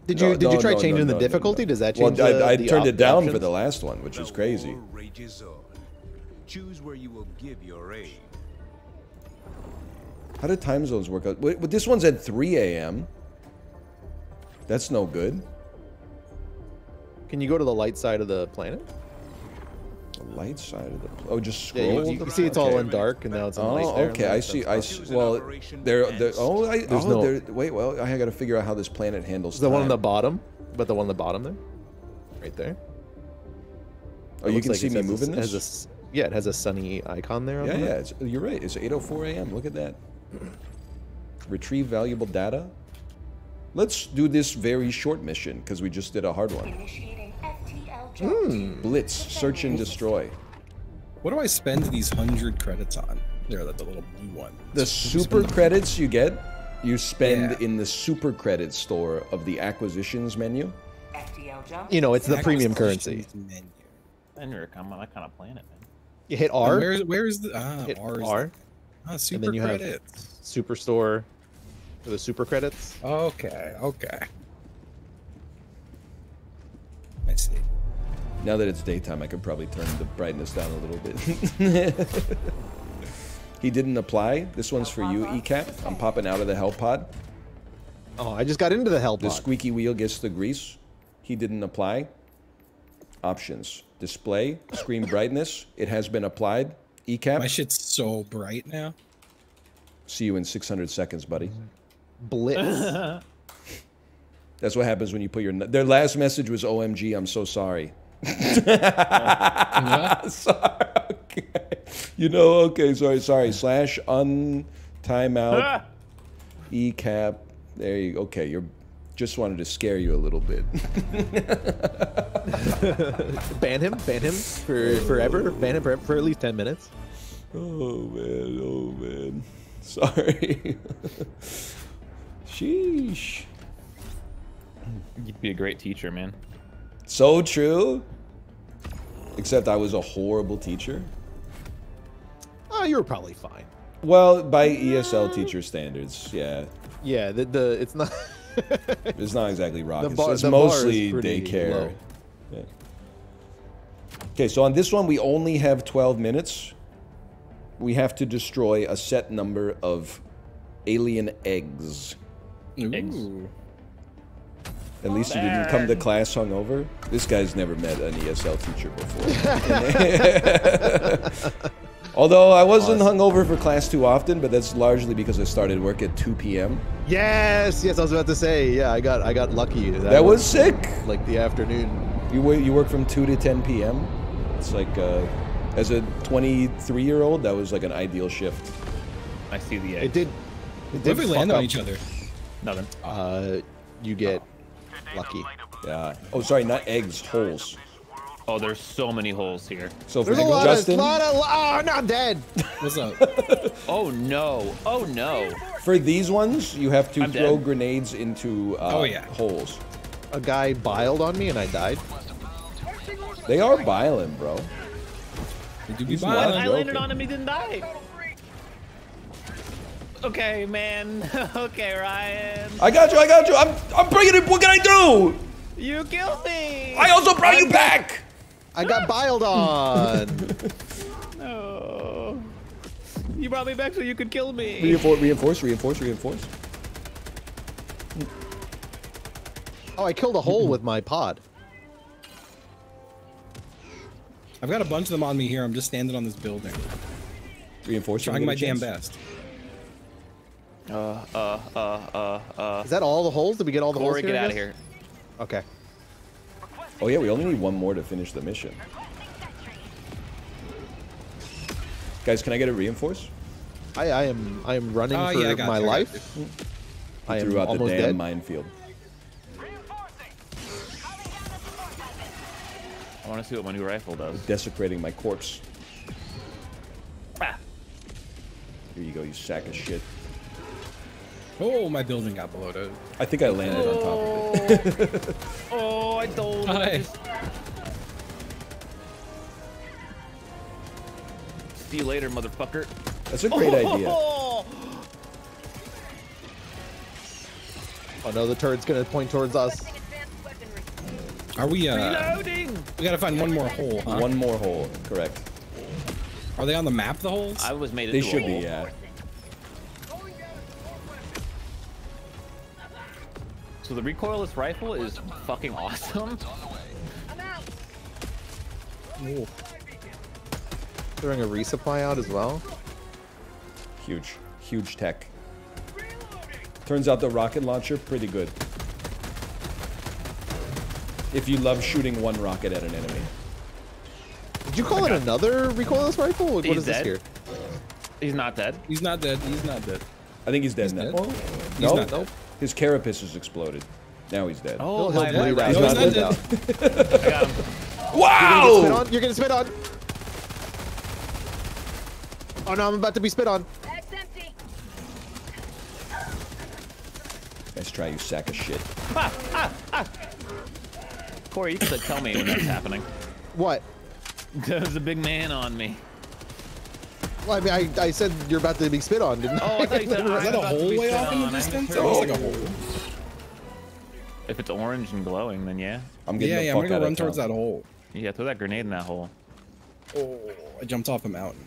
Did you No, did no, you try no, no, changing no, the difficulty? no. Does that change? I, the, I the turned op- it down for the last one which The is crazy war rages on. Choose where you will give your aid. How do time zones work out? Wait, but this one's at 3 a.m. That's no good. Can you go to the light side of the planet? The light side of the. Pl- oh, just Yeah, scroll. you, you see it's all Okay. in dark, and now it's in light Oh, there. okay. I see. I see. Well, there. there oh, I, There's oh, no- there. Wait. Well, I got to figure out how this planet handles the one on the bottom, but the one on the bottom there, right there. Oh, It you can like see me has a- moving has a this. S- yeah, it has a sunny icon there. on Yeah, the yeah. It's, you're right. It's 8:04 a.m. Look at that. Retrieve valuable data. Let's do this very short mission because we just did a hard one. Initiating FTL jump. Hmm, blitz, search and destroy. What do I spend these hundred credits on? There, the, the little blue one. The super credits you get, you spend Yeah. in the super credit store of the acquisitions menu. FTL jump. You know, it's the premium currency. Acquisitions Menu. And you're on that kind of planet, man. You hit And R, Where's where's the ah hit R? is R, the- Ah, super then you have- Superstore for the super credits. Okay, okay. I see. Now that it's daytime, I could probably turn the brightness down a little bit. he didn't apply. This one's for you, ECAP. I'm popping out of the hell pod. Oh, I just got into the hell pod. The squeaky wheel gets the grease. He didn't apply. Options. Display. Screen brightness. It has been applied. ECAP. My ECAP. shit's so bright now. See you in 600 seconds, buddy. Blitz. That's what happens when you put your. Their last message was "OMG, I'm so sorry." sorry. Okay. You know. Okay. Sorry. Sorry. Slash un timeout e cap. There you. go. Okay. You're. Just wanted to scare you a little bit. ban him. Ban him for forever. Ban him for, for at least ten minutes. oh man. Oh man. Sorry. Sheesh. You'd be a great teacher, man. So true. Except I was a horrible teacher. Oh, you were probably fine. Well, by ESL teacher standards, yeah. Yeah, the, the it's not. It's not exactly rockets. bar- it's the bar is mostly daycare. low. Yeah. Okay, so on this one, we only have 12 minutes. We have to destroy a set number of alien eggs. Ooh. At least you didn't come to class hungover. This guy's never met an ESL teacher before. Although I wasn't hungover for class too often, but that's largely because I started work at 2 p.m. yes, yes, I was about to say. Yeah, I got I got lucky. That was sick. like the afternoon. You wo- you work from 2 to 10 p.m. It's like uh, as a 23 year old, that was like an ideal shift. I see the egg. It did. It What did if we fuck land on each other? Nothing. Uh, you get lucky. Yeah. Oh, sorry, not eggs, holes. Oh, there's so many holes here. So for There's a lot of, Justin, lot of. Oh, I'm not dead. What's up? Oh no! Oh no! for these ones, you have to I'm throw dead. grenades into uh, Oh, yeah. holes. A guy biled on me and I died. They are biling, bro. Did you be He's not violent. I joking. landed on him. He didn't die. Okay, man. okay, Ryan. I got you. I got you. I'm I'm bringing it. What can I do? You killed me. I also brought you back. I got biled on. No. You brought me back so you could kill me. Reinforce, reinforce, reinforce, reinforce. oh, I killed a hole with my pod. I've got a bunch of them on me here. I'm just standing on this building, Reinforce. trying my damn best. Uh, uh, uh, uh, uh. Is that all the holes? Did we get all the Kory, holes get here? I out of here. Okay. Oh yeah, we only need one more to finish the mission. Guys, can I get a reinforce? I, I am I am running Oh, for yeah, I got my you, life. I am Threw out the damn dead. minefield. I want to see what my new rifle does. Desecrating my corpse. Ah. Here you go, you sack of shit. Oh, my building got blown up. I think I landed on top of it. Oh, I told him. I just- See you later, motherfucker. That's a great idea. Oh, Oh no, the turret's gonna point towards us. Are we? Uh, Reloading. we gotta find one more hole. Huh? One more hole, correct. Are they on the map? The holes? I was made They into a should be, hole. yeah. So the recoilless rifle is fucking awesome. Ooh. Throwing a resupply out as well. Huge, huge tech. Turns out the rocket launcher, pretty good. If you love shooting one rocket at an enemy. Did you call it another recoilless rifle? What He's is this here? He's not dead. He's not dead. He's not dead. I think he's dead now. dead. Oh, He's no, not dead. His carapace has exploded. Now he's dead. Oh, He'll my bleed bad. out. He's He's not not dead. dead. I got him. Spit Wow! on. You're gonna spit on. Oh no, I'm about to be spit on. Bag's empty. Nice try, you sack of shit. Ah, ah, ah. Kory, you can tell me when that's happening. What? There's a big man on me. Well, I mean, I, I said you're about to be spit on, didn't I? Oh, I thought you said Is that a I'm about to hole way spit off in the distance? heard- That looks like a hole. If it's orange and glowing, then yeah. I'm getting Yeah, the yeah. I'm gonna out run towards that hole. Yeah, throw that grenade in that hole. Oh, I jumped off a mountain.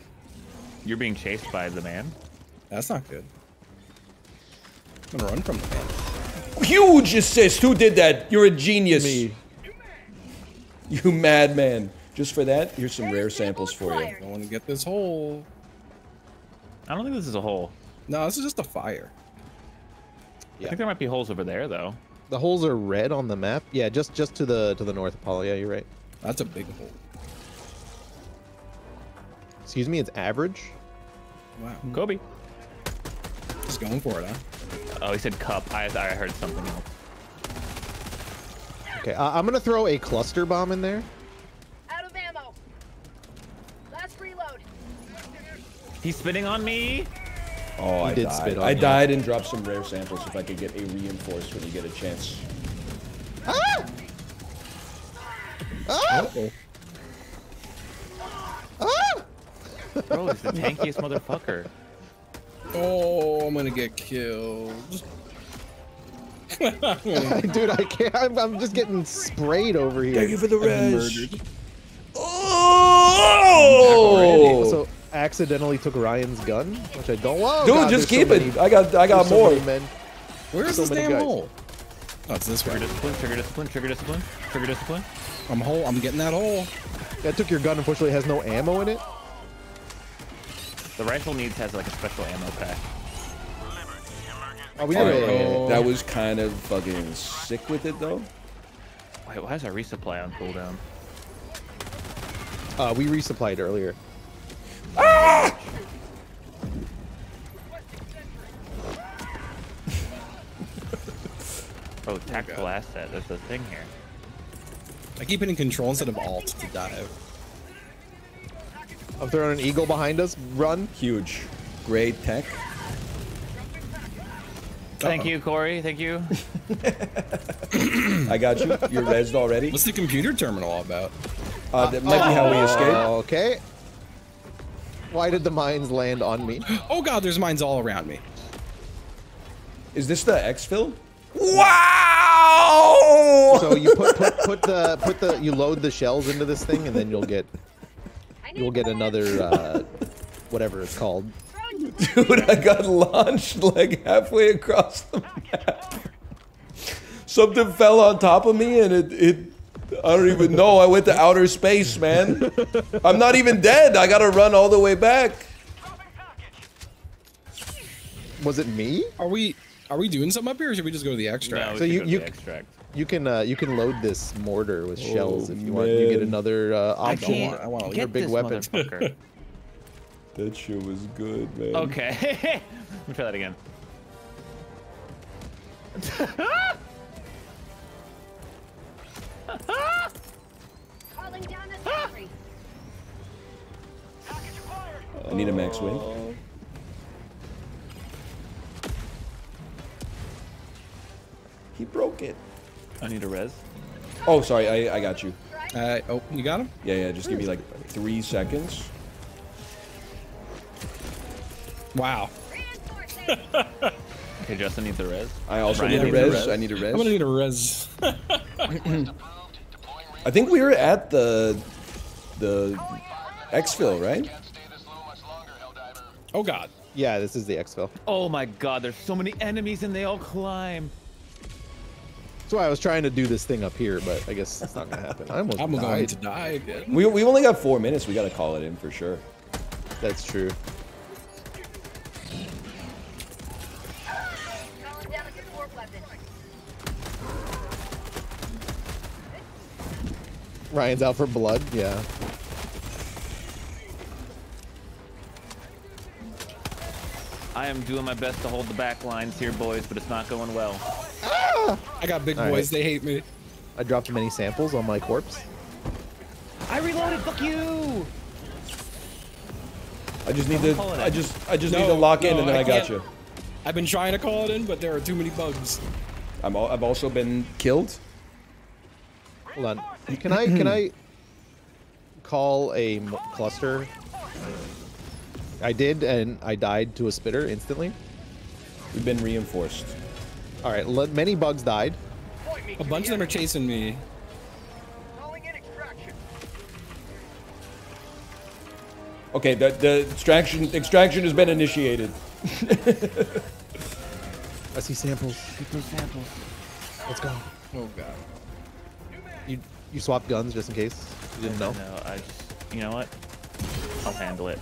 You're being chased by the man. That's not good. I'm gonna run from the man. Huge assist! Who did that? You're a genius. Me. You madman. Just for that, here's some rare samples for you. I want to get this hole. I don't think this is a hole. No, this is just a fire. I think there might be holes over there, though. The holes are red on the map. Yeah, just just to the to the north, Apollo. Yeah, you're right. That's a big hole. Excuse me, it's average. Wow. Kobe. Just going for it, huh? Oh, he said cup. I, I heard something else. Okay, uh, I'm gonna throw a cluster bomb in there. Out of ammo. Last reload. He's spitting on me. Oh, I did died. spit on I you. died and dropped some rare samples if I could get a reinforce when you get a chance. Uh-oh. Bro, he's the tankiest motherfucker. Oh, I'm gonna get killed. Dude, I can't. I'm, I'm just getting sprayed over here. Thank you for the I've been res. murdered. Oh! So accidentally took Ryan's gun, which I don't want. Dude, just keep it. I got I got more. many men. Where's So this damn guys. hole? Oh, it's this Trigger way. discipline, trigger discipline, trigger discipline, trigger discipline. I'm hole. I'm getting that hole. I took your gun. Unfortunately, it has no ammo in it. The rifle needs has like a special ammo pack. Oh, we All did it. Oh. That was kind of fucking sick with it though. Wait, why is our resupply on cooldown? Uh, we resupplied earlier. Oh, tactical asset. There's a thing here. I keep hitting control instead of alt to dive. I'm throwing an eagle behind us. Run. Huge. Great tech. Thank you, Kory. Thank you. I got you. You're rezzed already. What's the computer terminal all about? Uh, that might be how we escape. Okay. Why did the mines land on me? Oh god, there's mines all around me. Is this the exfil? Wow! So you put, put put the put the you load the shells into this thing, and then you'll get you'll get another uh, whatever it's called. Dude, I got launched like halfway across the map. Something fell on top of me and it, it I don't even know. I went to outer space, man. I'm not even dead. I gotta run all the way back. Was it me? Are we are we doing something up here or should we just go to the extract? No, we So you- go to you- the extract. You can uh, you can load this mortar with shells Oh, if you want. You get another uh, I option. don't want I want to your Get big this weapon. motherfucker. That shit was good, man. okay. Let me try that again. Calling down a sentry. I need a max win. He broke it. I need a res. Oh, sorry. I, I got you. Uh, oh, you got him? Yeah, yeah. Just give me like three seconds. Wow. Okay, Justin needs a res. I also Ryan need a needs a res. res. I need a I'm gonna need a res. I think we were at the the exfil, right? oh god. Yeah, this is the exfil. Oh my god, there's so many enemies and they all climb. That's why I was trying to do this thing up here, but I guess it's not gonna happen. I almost I'm going died. to die again. We we only got four minutes. We gotta call it in for sure. That's true. Ryan's out for blood. Yeah. I am doing my best to hold the back lines here, boys, but it's not going well. Ah! I got big All boys, right. they hate me. I dropped many samples on my corpse. I reloaded. Fuck you. I just need to. call it I just. I just No, need to lock in, and then I I, got can't. you. I've been trying to call it in, but there are too many bugs. I'm. Al- I've also been killed. Hold on. Can I can I call a m- cluster? I did, and I died to a spitter instantly. We've been reinforced. All right, le- many bugs died. A bunch of them are chasing me. Okay, the the extraction extraction has been initiated. I see samples. samples. Let's go. Oh god. You you swapped guns just in case you didn't know. No, I just. You know what? I'll handle it.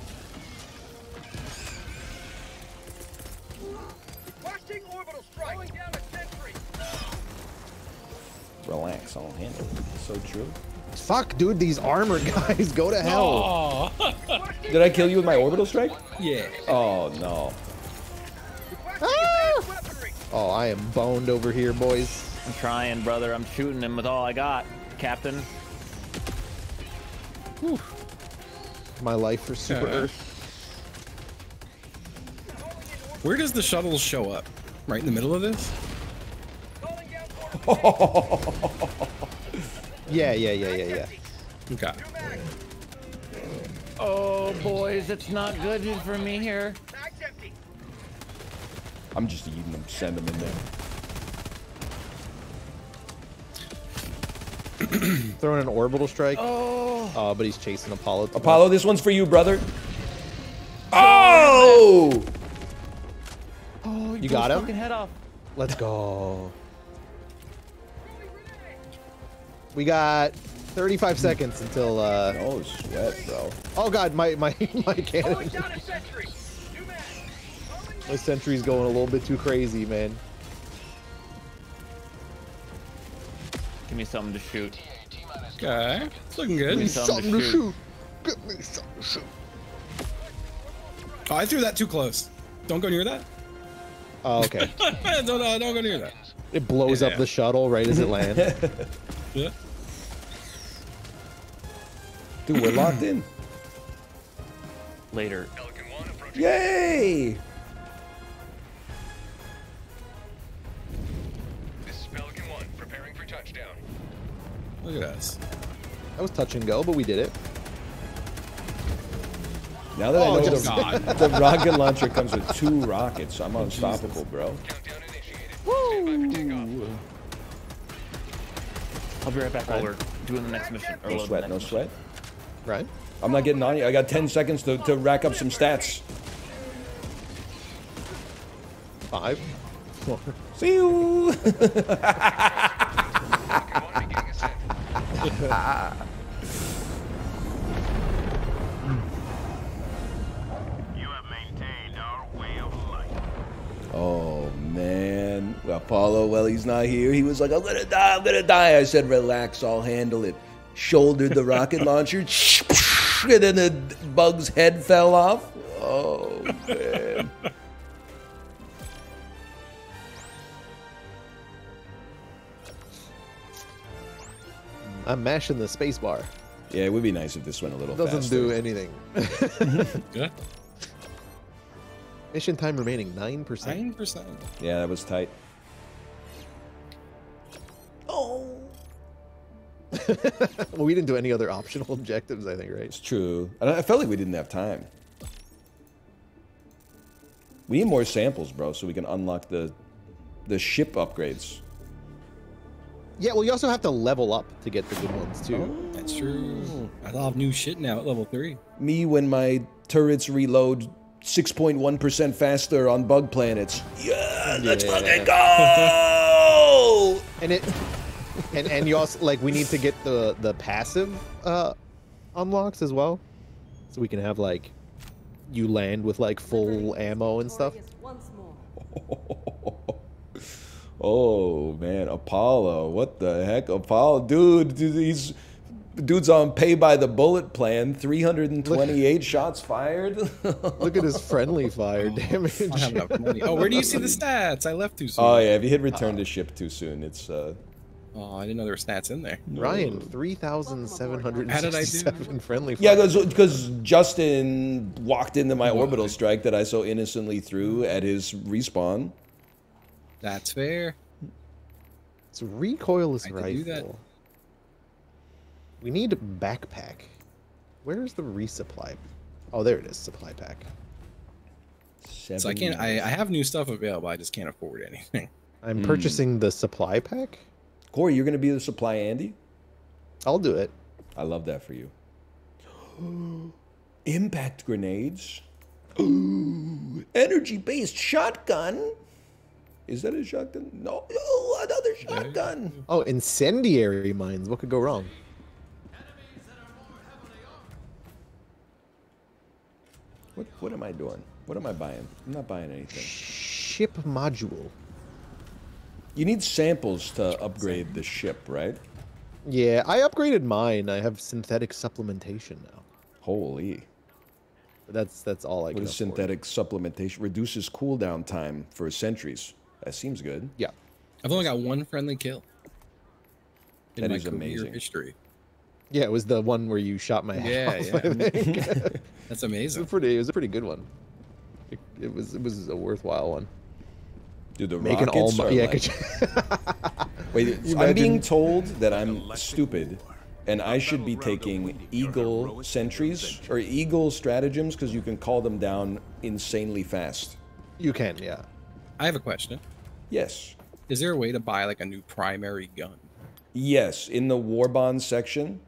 Relax, I'll handle it. So true. Fuck, dude, these armor guys go to hell. Oh, Did I kill you with my orbital strike? yeah. Oh no. Ah! Oh, I am boned over here, boys. I'm trying, brother. I'm shooting him with all I got, Captain. My life for Super Uh. Earth. Where does the shuttle show up? Right in the middle of this? Yeah, yeah, yeah, yeah, yeah. Okay. Oh, boys, it's not good for me here. I'm just eating them. Send them in there. Throwing an orbital strike. Oh. but he's chasing Apollo. Apollo, this one's for you, brother. Oh! Oh, You got him? Head off. Let's go. We got 35 seconds until. uh Oh, sweat, bro. Oh god, my my my cannon. My sentry's going a little bit too crazy, man. Give me something to shoot. Okay. It's looking Give me good. something to shoot. Get me something to shoot. Oh, I threw that too close. Don't go near that. Oh, okay. don't, uh, don't go near that. It blows up Yeah. the shuttle right as it lands. Yeah. Dude, we're locked in. Later. Yay! Look at us. That was touch and go, but we did it. Now that Oh, I know the, the rocket launcher comes with two rockets, I'm unstoppable, bro. Countdown initiated. Stand by for takeoff. I'll be right back while we're doing the next mission. Or No sweat, no mission. sweat. Right? I'm not getting on you. I got 10 seconds to, to rack up some stats. Five. Four. See you! Oh, man. Apollo, well, he's not here. He was like, I'm gonna die, I'm gonna die. I said, relax, I'll handle it. Shouldered the rocket launcher, and then the bug's head fell off. Oh, man. I'm mashing the space bar. Yeah, it would be nice if this went a little Doesn't faster. do anything. Yeah. Mission time remaining 9%. Nine percent. Yeah, that was tight. Oh. well, we didn't do any other optional objectives, I think, right? It's true. I I felt like we didn't have time. We need more samples, bro, so we can unlock the the ship upgrades. Yeah, well, you also have to level up to get the good ones, too. That's true. I love new shit now at level three. Me when my turrets reload 6.1% faster on bug planets. Yeah, let's Yeah. fucking go! And it, and and you also like we need to get the the passive uh unlocks as well, so we can have like you land with like full ammo and stuff. Once more. Oh man, Apollo, what the heck, Apollo, dude, dude he's dude's on pay by the bullet plan, 328 shots fired. Look at his friendly fire damage. I don't have enough money. Oh, where do you see the stats? I left too soon. oh yeah, if you hit return to ship too soon, it's uh Oh, I didn't know there were stats in there. Ryan, three thousand seven hundred How did I do? friendly. yeah, fire. because Justin walked into my orbital strike that I so innocently threw at his respawn. That's fair. It's recoilless I could rifle. do that. We need a backpack. Where's the resupply? Oh, there it is. Supply pack. So I can't. I, I have new stuff available. I just can't afford anything. I'm Hmm. purchasing the supply pack. Kory, you're gonna be the supply Andy. I'll do it. I love that for you. Impact grenades. Ooh, Energy based shotgun. Is that a shotgun? No, no, another shotgun. Oh, incendiary mines. What could go wrong? What, what am I doing? What am I buying? I'm not buying anything. Ship module. You need samples to upgrade the ship, right? Yeah, I upgraded mine. I have synthetic supplementation now. Holy. That's that's all I What can is afford. synthetic supplementation? Reduces cooldown time for sentries. That seems good. Yeah. I've only got one friendly kill. In That my is career amazing. History. Yeah, it was the one where you shot my head Yeah, off. I yeah. think. That's it was amazing. a pretty. It was a pretty good one. It, it was it was a worthwhile one. Dude, the Making all rockets my are yeah. like- Wait, You I'm being told that I'm stupid, and I should be taking eagle sentries or eagle stratagems because you can call them down insanely fast. you can, yeah. I have a question. Yes, Is there a way to buy like a new primary gun? yes. In the war bond section,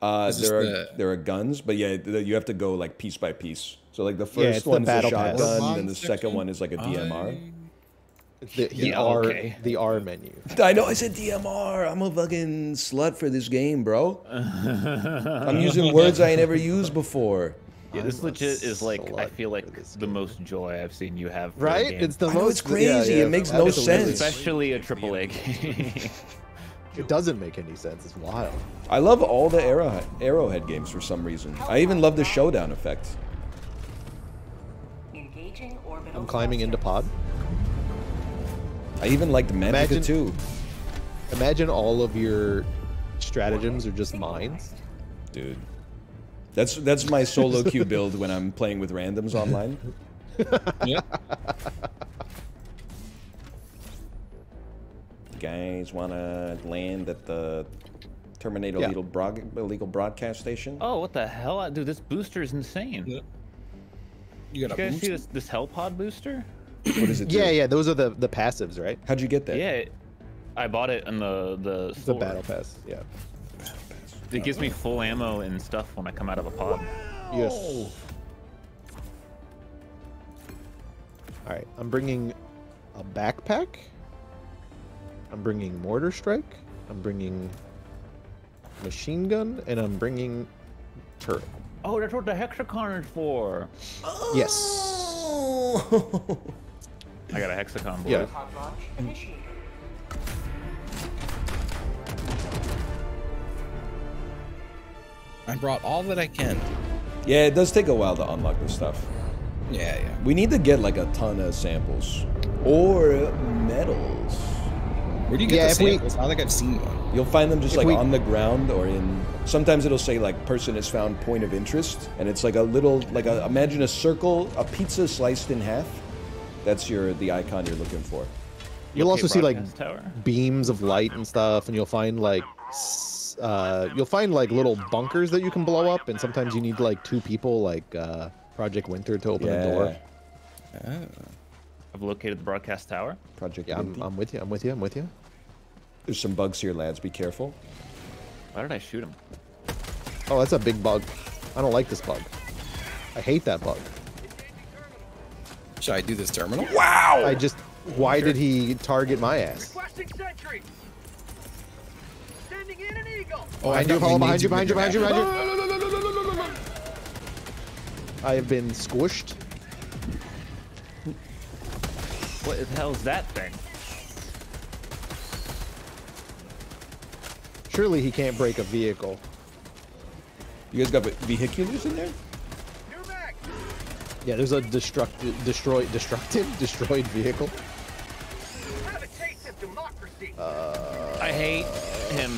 uh, there are the- there are guns, but yeah, you have to go like piece by piece. So like the Yeah, first it's the one's a shotgun, War then the bond second one is like a DMR. The, the Yeah, R okay. the R menu. I know I said DMR. I'm a fucking slut for this game, bro. I'm using words I ain't never used before. Yeah, this I'm legit is like I feel like the most joy I've seen you have. For a Right? game. It's the I know, most it's crazy. yeah, It makes no sense. especially a AAA game. It doesn't make any sense. It's wild. I love all the Arrowhead, Arrowhead games for some reason. I even love the showdown effect. Engaging orbital I'm climbing into pod. I even liked Magicka Imagine- too. Imagine all of your stratagems are just mines. Dude. That's that's my solo queue build when I'm playing with randoms online. Yeah. Guys wanna land at the Terminator Yeah. illegal, broad, illegal broadcast station? oh, what the hell, dude! This booster is insane. Yeah. You You got a guys boost? see this this Hellpod booster? What is it? do? Yeah, yeah, those are the the passives, right? How'd you get that? Yeah, I bought it in the the The battle pass. Yeah. It gives me full ammo and stuff when I come out of a pod. Yes. All right, I'm bringing a backpack. I'm bringing mortar strike. I'm bringing machine gun, and I'm bringing turret. Oh, that's what the hexagon is for. Yes. I got a hexagon boy. Yeah. I brought all that I can. Yeah, it does take a while to unlock this stuff. Yeah, yeah. We need to get like a ton of samples. Or metals. Where do you get Yeah, the if we- samples? I don't think I've seen one. You'll find them just If like we- on the ground or in. Sometimes it'll say like person has found point of interest, and it's like a little like a, imagine a circle, a pizza sliced in half. That's your the icon you're looking for. You'll Okay, also see like tower. beams of light and stuff, and you'll find like s- uh, you'll find like little bunkers that you can blow up, and sometimes you need like two people, like uh, Project Winter, to open a door. I've located the broadcast tower. Project. Yeah, I'm, I'm with you. I'm with you. I'm with you. There's some bugs here, lads. Be careful. Why did I shoot him? Oh, that's a big bug. I don't like this bug. I hate that bug. Should I do this terminal? Wow! I just. Why did he target my ass? Requesting sentry. Sending in an eagle. Oh, I Behind you, Paul, behind you, behind you, behind you, behind you. I have been squished. What the hell is that thing? Surely he can't break a vehicle. You guys got vehiculars in there? Yeah, there's a destruct, destroyed, destructive, destroyed vehicle. Have a taste of democracy. I hate him.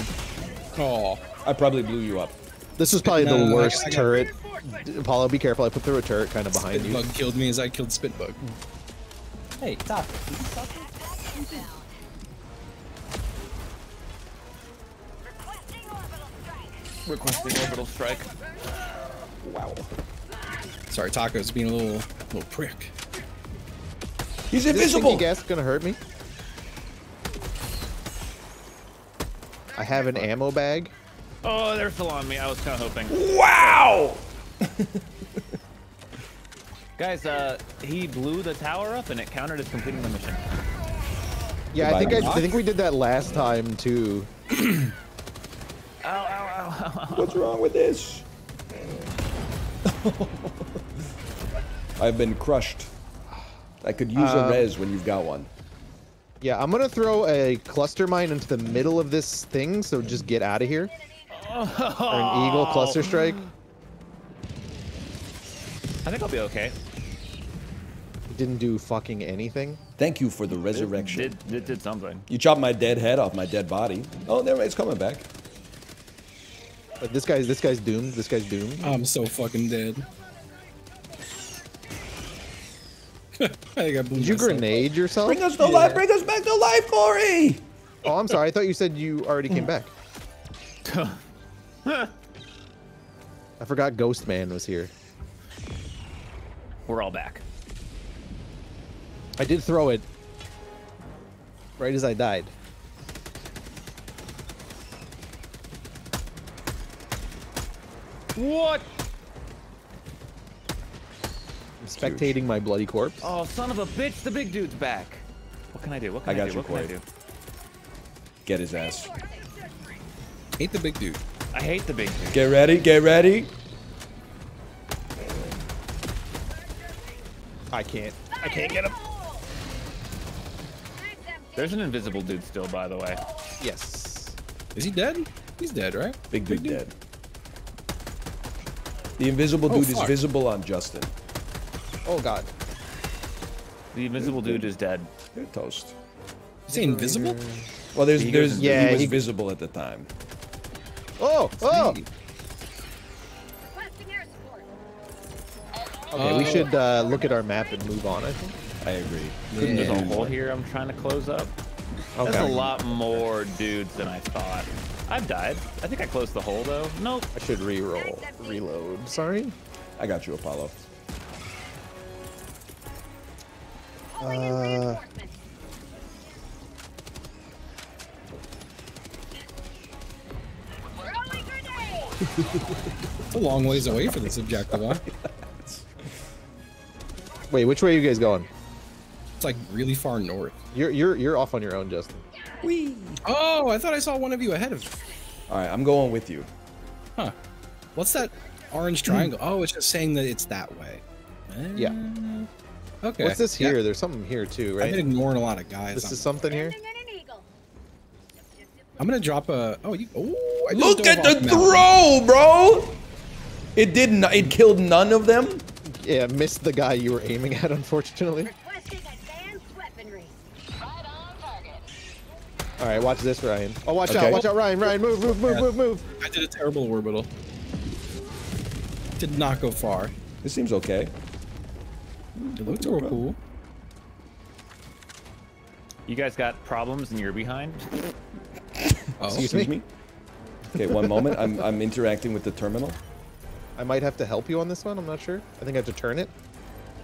Oh, I probably blew you up. This is probably No, the I- worst I got- turret. Apollo, be careful. I put through a turret kind of behind you. Spitbug killed me as I killed Spitbug. Hey, stop. Requesting orbital strike. Requesting orbital strike. Wow. Sorry, Taco's being a little little prick. He's Is this invisible. stinky gas gonna hurt me? I have an ammo bag. Oh, they're still on me. I was kind of hoping. Wow! Guys, uh, he blew the tower up and it counted as completing the mission. Yeah, I think I, I think we did that last time too. Ow, ow, ow, ow. What's wrong with this? I've been crushed. I could use a Um, res when you've got one. Yeah, I'm gonna throw a cluster mine into the middle of this thing, so just get out of here. Or an eagle oh. cluster strike. I think I'll be okay. Didn't do fucking anything. Thank you for the resurrection. Did, did, did something. You chopped my dead head off my dead body. Oh, there, it's coming back. But this guy's this guy's doomed. This guy's doomed. I'm so fucking dead. think I blew Did you myself up. grenade yourself? Bring us to life. Bring us back to life, Kory. Oh, I'm sorry. I thought you said you already came back. I forgot Ghost Man was here. We're all back. I did throw it right as I died. What? I'm spectating my bloody corpse. Oh, son of a bitch! The big dude's back. What can I do? What can I I, got do? you, what can I do? Get his ass. Hate the big dude. I hate the big dude. Get ready. Get ready. I can't. I can't get him. There's an invisible dude still, by the way. Yes. Is he dead? He's dead, right? Big dude dead. The invisible Oh, dude is visible on Justin. Oh God. The invisible dude is dead. You're toast. Is he invisible? Well, there's, He there's, Yeah, he was he- visible at the time. Oh. Oh. Sweet. Requesting. Okay, we Uh, should uh, look at our map and move on. I think. I agree. There's a hole here I'm trying to close up. There's a lot more dudes than I thought. I've died. I think I closed the hole though. Nope. I should re-roll. Reload. Sorry. I got you, Apollo. Uh, reinforcements. Throwing grenade. It's a long ways away for this objective, huh? Wait, which way are you guys going? It's like really far north. You're you're you're off on your own, Justin. Oh, I thought I saw one of you ahead of me. All right, I'm going with you. Huh. What's that orange triangle? Oh, it's just saying that it's that way. Yeah. Okay. What's this here? Yeah. There's something here too, right? I've been ignoring a lot of guys. This is something here. Sending in an eagle. I'm gonna drop a. Oh, you. Oh, I Look at off the mountain. throw, bro. It did not. It killed none of them. Yeah, missed the guy you were aiming at, unfortunately. Requesting advanced weaponry. Right on target. All right, watch this, Ryan. Oh, watch Okay. out! Watch out, Ryan! Ryan, move, move, move, move, move. I did a terrible orbital. Did not go far. This seems okay. It looked real cool. You guys got problems and you're behind? Oh, Excuse me? Okay, one moment. I'm I'm interacting with the terminal. I might have to help you on this one. I'm not sure. I think I have to turn it.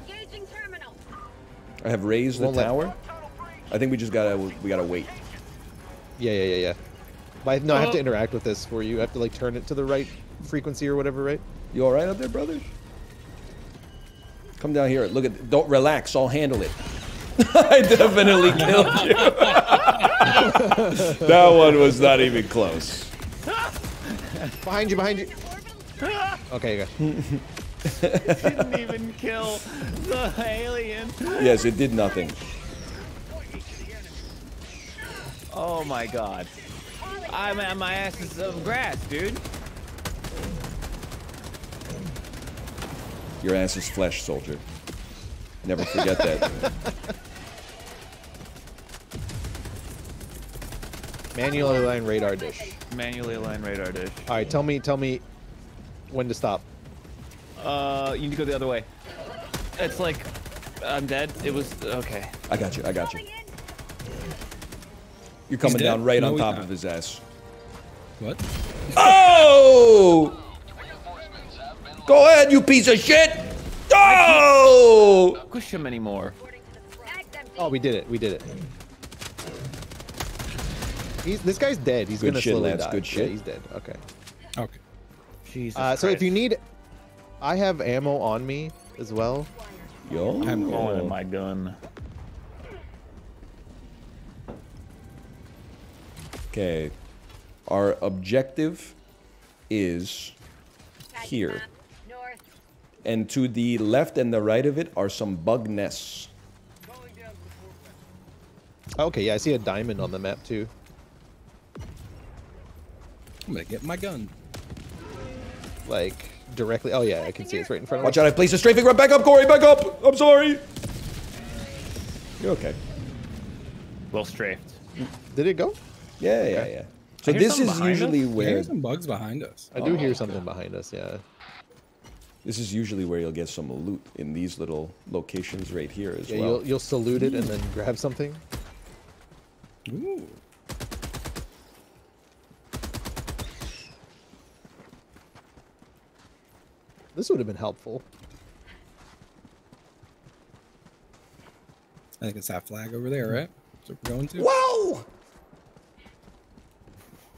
Engaging terminal. I have raised the tower. I think we just gotta we gotta wait. Yeah, yeah, yeah, yeah. But I- no, I have to oh. interact with this for you. I have to like turn it to the right frequency or whatever, right? You all right up there, brother? Come down here. Look at. Don't relax. I'll handle it. I definitely killed you. that one was not even close. Behind you, behind you. Okay, okay. Didn't even kill the alien. Yes, it did nothing. Oh my god. I'm at my ass is of grass, dude. Your ass is flesh, soldier. Never forget that. Manually align radar dish. Manually align radar dish. All right, tell me, tell me when to stop. Uh, you need to go the other way. It's like, I'm dead. It was, okay. I got you. I got you. You're coming down right No, on top of his ass. What? Oh! Go ahead, you piece of shit! Oh! Push him anymore. Oh, we did it. We did it. He's, this guy's dead. He's Good gonna shit, slowly Lance, die. good Yeah, shit. he's dead. Okay. Okay. Jesus Uh, so if you need, I have ammo on me as well. Yo. I'm calling in my gun. Okay. Our objective is Patch here. Map. North. And to the left and the right of it are some bug nests. Okay, yeah, I see a diamond on the map too. I'm gonna get my gun. Like directly. Oh yeah, I can see it's right in front of me. Watch me. out, I placed a strafing. Run. Back up, Kory, back up! I'm sorry! You're okay. Well strafed. Did it go? Yeah, yeah, yeah. So this is behind us. usually Yeah, where... There's some bugs behind us. I do hear oh, something behind us. Yeah. This is usually where you'll get some loot in these little locations right here as Yeah, well. you'll you'll salute it and then grab something. Ooh. This would have been helpful. I think it's that flag over there, right? That's what we're going to. Whoa!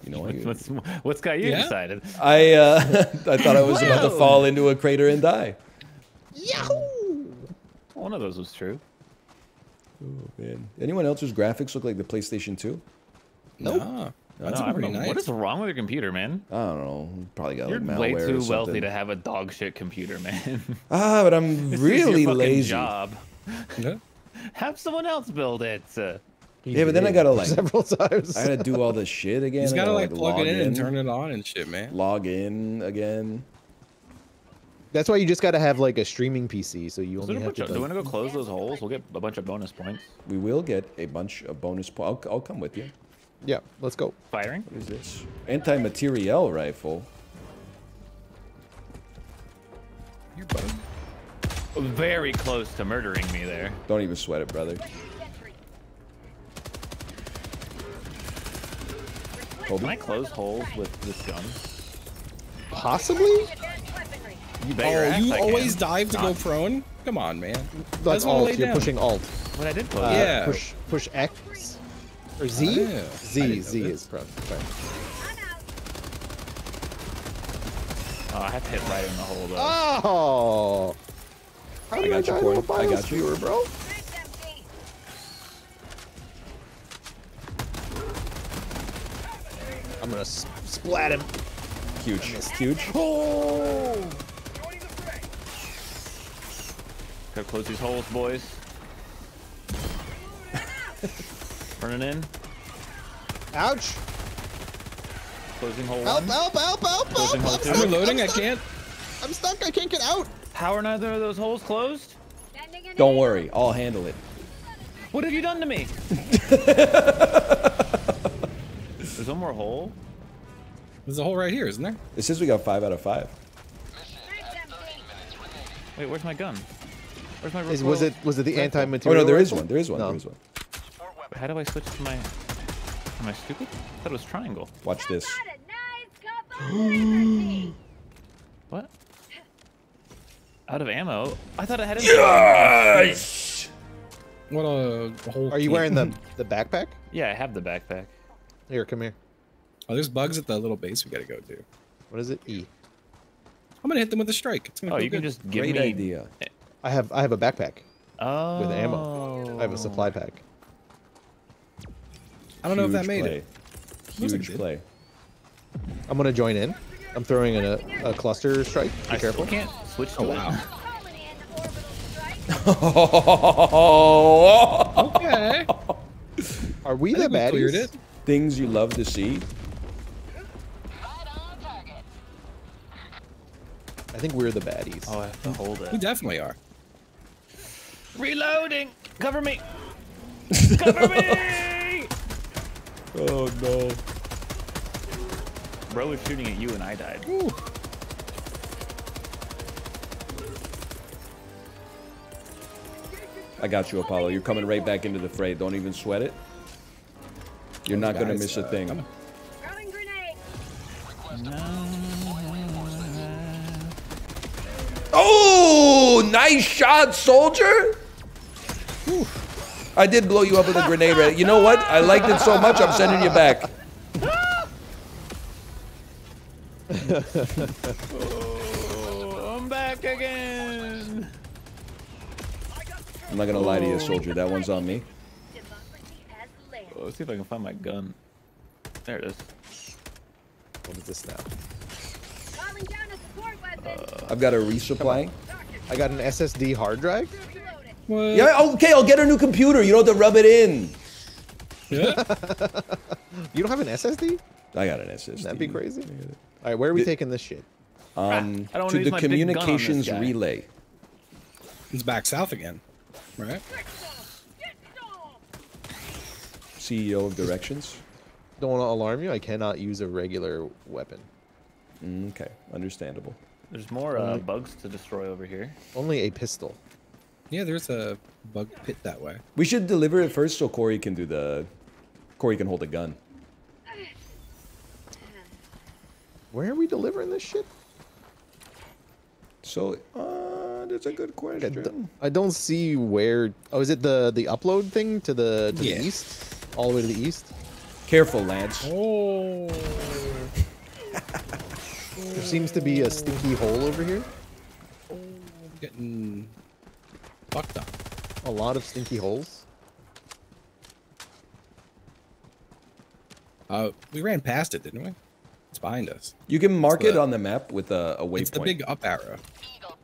You know what? What's what's got you Yeah? decided? I uh, I thought I was about to fall into a crater and die. Yahoo! One of those was true. Oh, man. Anyone else whose graphics look like the PlayStation 2? Nope. Nah, that's know, pretty nice. What is wrong with your computer, man? I don't know. Probably got You're like way too something. wealthy to have a dog shit computer, man. Ah, but I'm This is really your fucking lazy. Job. Yeah. Have someone else build it. Yeah, but then I gotta like several times. I gotta do all this shit again. He's I got to like plug it in, and turn it on and shit, man. Log in again. That's why you just gotta have like a streaming PC, so you so only have to. do we Like, want to go close those holes? We'll get a bunch of bonus points. We will get a bunch of bonus points. I'll, I'll come with you. yeah, let's go. Firing? What is this? Anti-materiel rifle. You're bugged. Very close to murdering me there. Don't even sweat it, brother. Can I close holes with this gun? Possibly? You bet Oh, you always can. dive to go prone? Come on, man. Like That's wanna alt. You're down. pushing alt. But I did close Uh. Yeah. Push push X or Z. Oh, yeah. Z, Z this. is prone. Sorry. Oh, I have to hit right in the hole though. Oh. How I did got you, die to Kory. a I got you. biosphere, bro. I'm gonna splat him. Huge. Huge. Oh! Gotta close these holes, boys. Running in. Ouch! Closing hole Help! one. Help! Help! Help! Closing help! hole I'm two. I'm reloading. I can't. I'm stuck. I can't get out. How are neither of those holes closed? Don't worry. I'll handle it. What have you done to me? There's one more hole. There's a hole right here, isn't there? It says we got five out of five. Wait, where's my gun? Where's my Is, was it was it the? Oh anti-material? Oh no, there is one. There is one. No. There is one. How do I switch to my... Am I stupid? I thought it was triangle. Watch this. What? Out of ammo? I thought I had it. Yes! What a whole. Are you wearing the the backpack? Yeah, I have the backpack. Here, come here. Oh, there's bugs at the little base we gotta go to. What is it? E. I'm gonna hit them with a strike. It's gonna Oh, feel you can just give Great me... idea. I have I have a backpack Oh. with ammo. I have a supply oh. pack. I don't know if that made play. it. Looks like it Huge play. I'm gonna join in. I'm throwing in a, a cluster strike. Be I careful. still can't switch to Oh wow. Oh, Okay. Are we I the think we cleared baddies? it. Things you love to see. I think we're the baddies. Oh, I have to hold it. We definitely are. Reloading! Cover me! Cover me! Oh no. Bro was shooting at you and I died. I got you, Apollo. You're coming right back into the fray. Don't even sweat it. You're not gonna guys, miss a uh, thing. coming. Oh, nice shot, soldier. I did blow you up with a grenade. Right? You know what? I liked it so much. I'm sending you back. Oh, I'm back again! I'm not gonna lie to you, soldier. That one's on me. Let's see if I can find my gun. There it is. What is this now? I've got a resupply. I got an SSD hard drive. What? Yeah, okay. I'll get a new computer. You don't have to rub it in. Yeah. You don't have an SSD? I got an SSD. That'd be crazy. All right, where are we The- taking this shit? Um, I don't wanna the my big gun on this communications relay. It's back south again, right? CEO of Directions. Don't want to alarm you. I cannot use a regular weapon. Mm, Okay, understandable. There's more uh, bugs to destroy over here. Only a pistol. Yeah, there's a bug pit that way. We should deliver it first so Kory can do the. Kory can hold a gun. Where are we delivering this shit? So, uh, that's a good question. I don't see where. Oh, is it the the upload thing to the to Yeah. the east? All the way to the east. Careful, lads. Oh. There seems to be a stinky hole over here. Getting fucked up. A lot of stinky holes. Uh, we ran past it, didn't we? It's behind us. You can mark It's it on the map with a, a It's the big up arrow.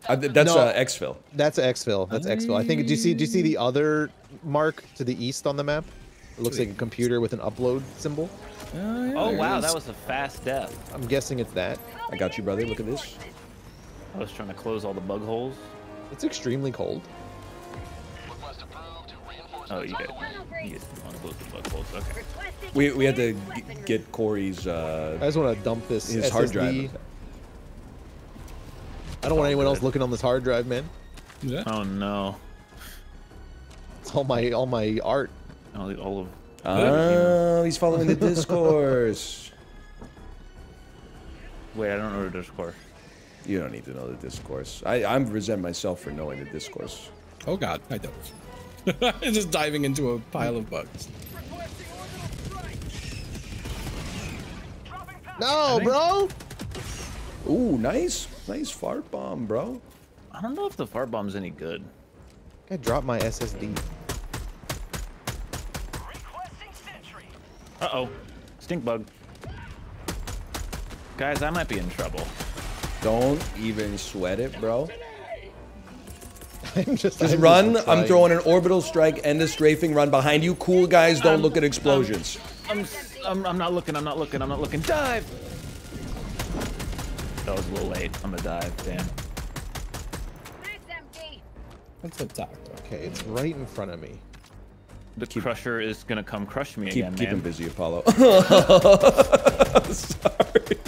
Uh, that's No. uh, exfil. That's exfil. That's exfil. I think. Do you see? Do you see the other mark to the east on the map? It looks like a computer with an upload symbol. Oh wow, that was a fast death. I'm guessing it's that. I got you, brother. Look at this. I was trying to close all the bug holes. It's extremely cold. Oh, you guys, you guys want to close the bug holes? Okay. We, we had to get Kory's uh, I just want to dump this his SSD. hard drive. I don't want anyone else looking on this hard drive, man. Yeah. Oh no. It's all my all my art. All, the- all of. Oh, he's following the discourse. Wait, I don't know the discourse. You don't need to know the discourse. I, I resent myself for knowing the discourse. Oh god, I don't. Just diving into a pile of bugs. No, bro. Ooh, nice. Nice fart bomb, bro. I don't know if the fart bomb's any good. I dropped my SSD. Uh oh, stink bug. Guys, I might be in trouble. Don't even sweat it, bro. I'm just, Just I'm run. just I'm throwing an orbital strike and a strafing run behind you. Cool guys don't Um, look at explosions. I'm, s- I'm, I'm not looking. I'm not looking. I'm not looking. Dive. That was a little late. I'm gonna dive. Damn. What's up top? Okay, it's right in front of me. The crusher is gonna come crush me Keep again, keep man. him busy, Apollo. Sorry.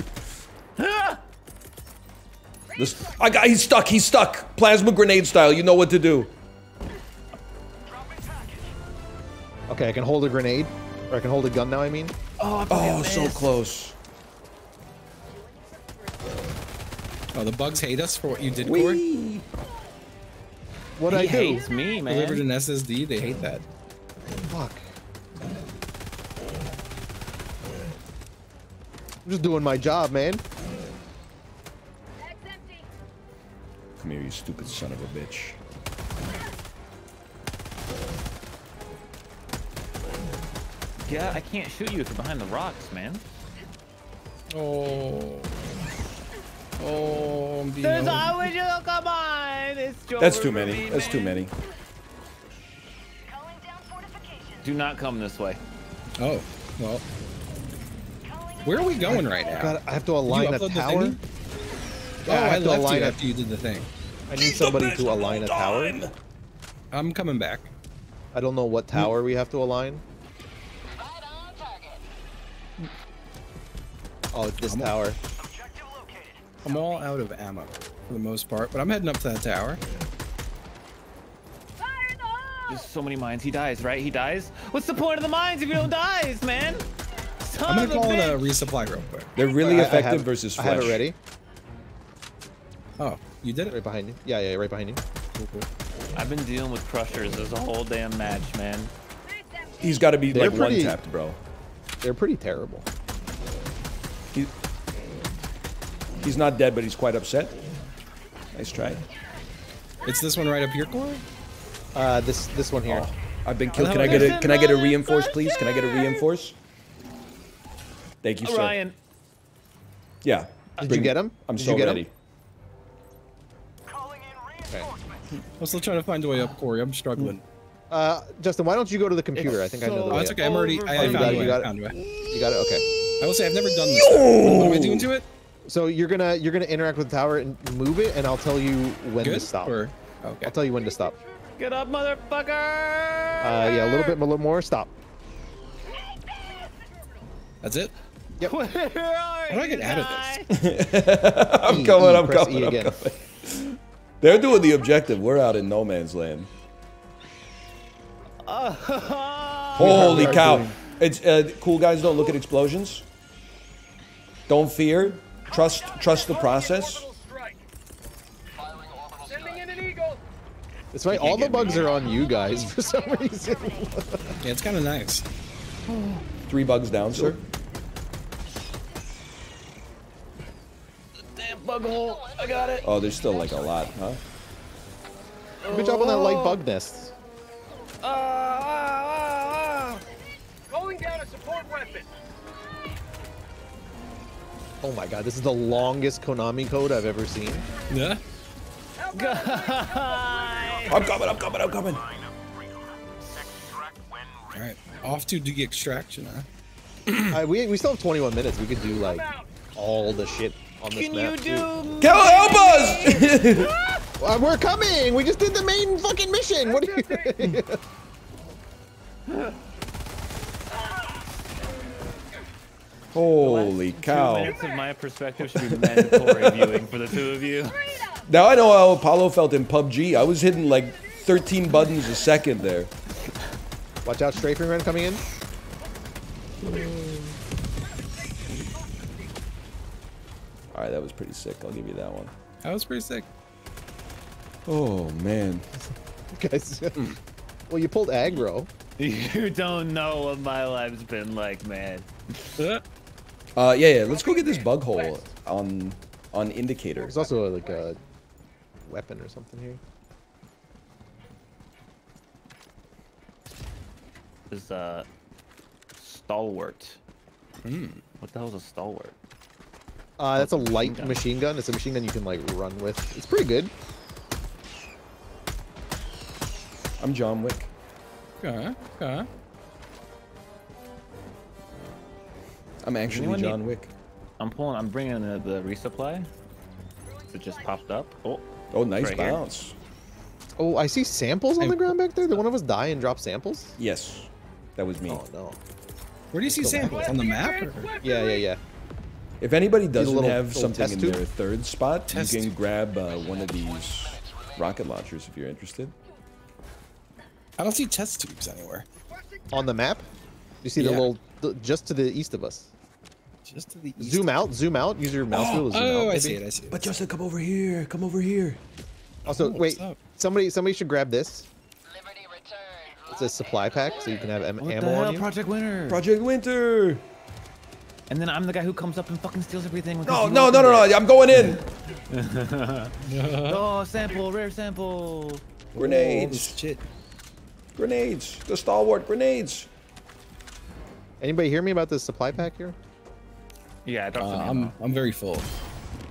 This, I got. He's stuck. He's stuck. Plasma grenade style. You know what to do. Okay, I can hold a grenade, or I can hold a gun now. I mean, Oh, oh so close. Oh, the bugs hate us for what you did, Kory. Whee! what I do? hates me, man. Delivered an SSD. They hate that. Fuck. I'm just doing my job, man. Come here, you stupid son of a bitch. Yeah, I can't shoot you if you're behind the rocks, man. Oh. Oh, I'm being There's always you. Come on, it's That's too many. That's too many. Do not come this way. Oh, well. Where are we going right now? God, I have to align a tower. thingy? Yeah, oh, I oh, I, have to left align you after you did the thing. I need somebody to align a tower. I'm coming back. I don't know what hmm. tower we have to align. Oh, it's this I'm- tower. I'm all out of ammo for the most part, but I'm heading up to that tower. There's so many mines. He dies, right? He dies. What's the point of the mines if you don't dies, man? Son I'm gonna call it bitch. a resupply real quick. They're really I- I effective have- versus I flesh. have it ready. Oh, you did it? Right behind you. Yeah, yeah, right behind you. Cool, cool. I've been dealing with crushers this whole damn match, man. He's got to be They're like pretty- one tapped, bro. They're pretty terrible. He, he's not dead, but he's quite upset. Nice try. It's this one right up here, Kory? Uh, this this one here. Oh, I've been killed. Oh, Can I get a listen, Can I get a reinforce, please? Can I get a reinforce? Thank you, sir. Ryan, Yeah. Did Bring- you get him? I'm Did so you get ready. him? I'm still trying to find a way up, Kory. I'm struggling. Uh, Justin, why don't you go to the computer? I think I know the Oh, way. that's up. okay. I'm already. I, I you found got a it, way. you got it. found a way. You got it. Okay. I will say I've never done this. What am I doing to it? So you're gonna you're gonna interact with the tower and move it, and I'll tell you when to stop. Or okay. I'll tell you when to stop. Get up, motherfucker! Uh, yeah, a little bit, a little more. Stop. That's it. Yep. Where are How do I get out of this? I'm E, coming, E, I'm press coming, E I'm again. coming. They're doing the objective. We're out in no man's land. Holy cow. doing- It's uh, cool guys don't look at explosions. Don't fear. Trust trust the process. That's right. All the bugs are on you guys for some reason. Yeah, it's kind of nice. Three bugs down, sir. Damn bug hole. I got it. Oh, there's still like a lot, huh? Good job on that light bug nest. Uh, uh, uh, Calling down a support weapon. Oh my god, this is the longest Konami code I've ever seen. Yeah. I'm coming, I'm coming, I'm coming. Line of freedom. Extract when All ready. right. Off to the extraction, huh? Uh, we, we still have 21 minutes. We could do like all the shit on this Can map. you too. do? Kel, help us! Uh, we're coming. We just did the main fucking mission. What do you? Holy Two cow. minutes of my perspective should be mandatory viewing for the two of you. Now I know how Apollo felt in PUBG. I was hitting like 13 buttons a second there. Watch out, strafing run coming in. Alright, that was pretty sick. I'll give you that one. That was pretty sick. Oh, man. Guys, well, you pulled aggro. You don't know what my life's been like, man. Uh, Uh, yeah, yeah. Let's go get this bug hole on on indicator. There's also like a weapon or something here. This uh, stalwart. Hmm. What the hell's a stalwart? Uh, that's a machine light gun. machine gun. It's a machine gun you can like run with. It's pretty good. I'm John Wick. okay. Okay. I'm actually anyone John need- Wick. I'm pulling. I'm bringing the, the resupply. It just popped up. Oh, Oh, nice Right here. bounce. Oh, I see samples on Hey, the ground back there. Did one of us die and drop samples? Yes, that was me. Oh no. Where do you see samples on the map? Or? Yeah, yeah, yeah. If anybody doesn't little- have little something in tube? their third spot, Test you can grab uh, one of these rocket launchers if you're interested. I don't see test tubes anywhere. On the map, you see the little the, just to the east of us. Just to the east. Zoom out, zoom out. Use your mouse wheel. to Zoom Oh, out, I see it. I see it. But Justin, come over here. Come over here. Also, Oh, wait. up? Somebody, somebody should grab this. It's a supply pack, so you can have am- what ammo the hell, on you. Project Winter? Project Winter. and then I'm the guy who comes up and fucking steals everything. With No, his no, no, no, no. I'm going in. Oh, sample, rare sample. Oh, Grenades. shit. Grenades. The stalwart grenades. Anybody hear me about this supply pack here? Yeah, uh, I'm. I'm very full.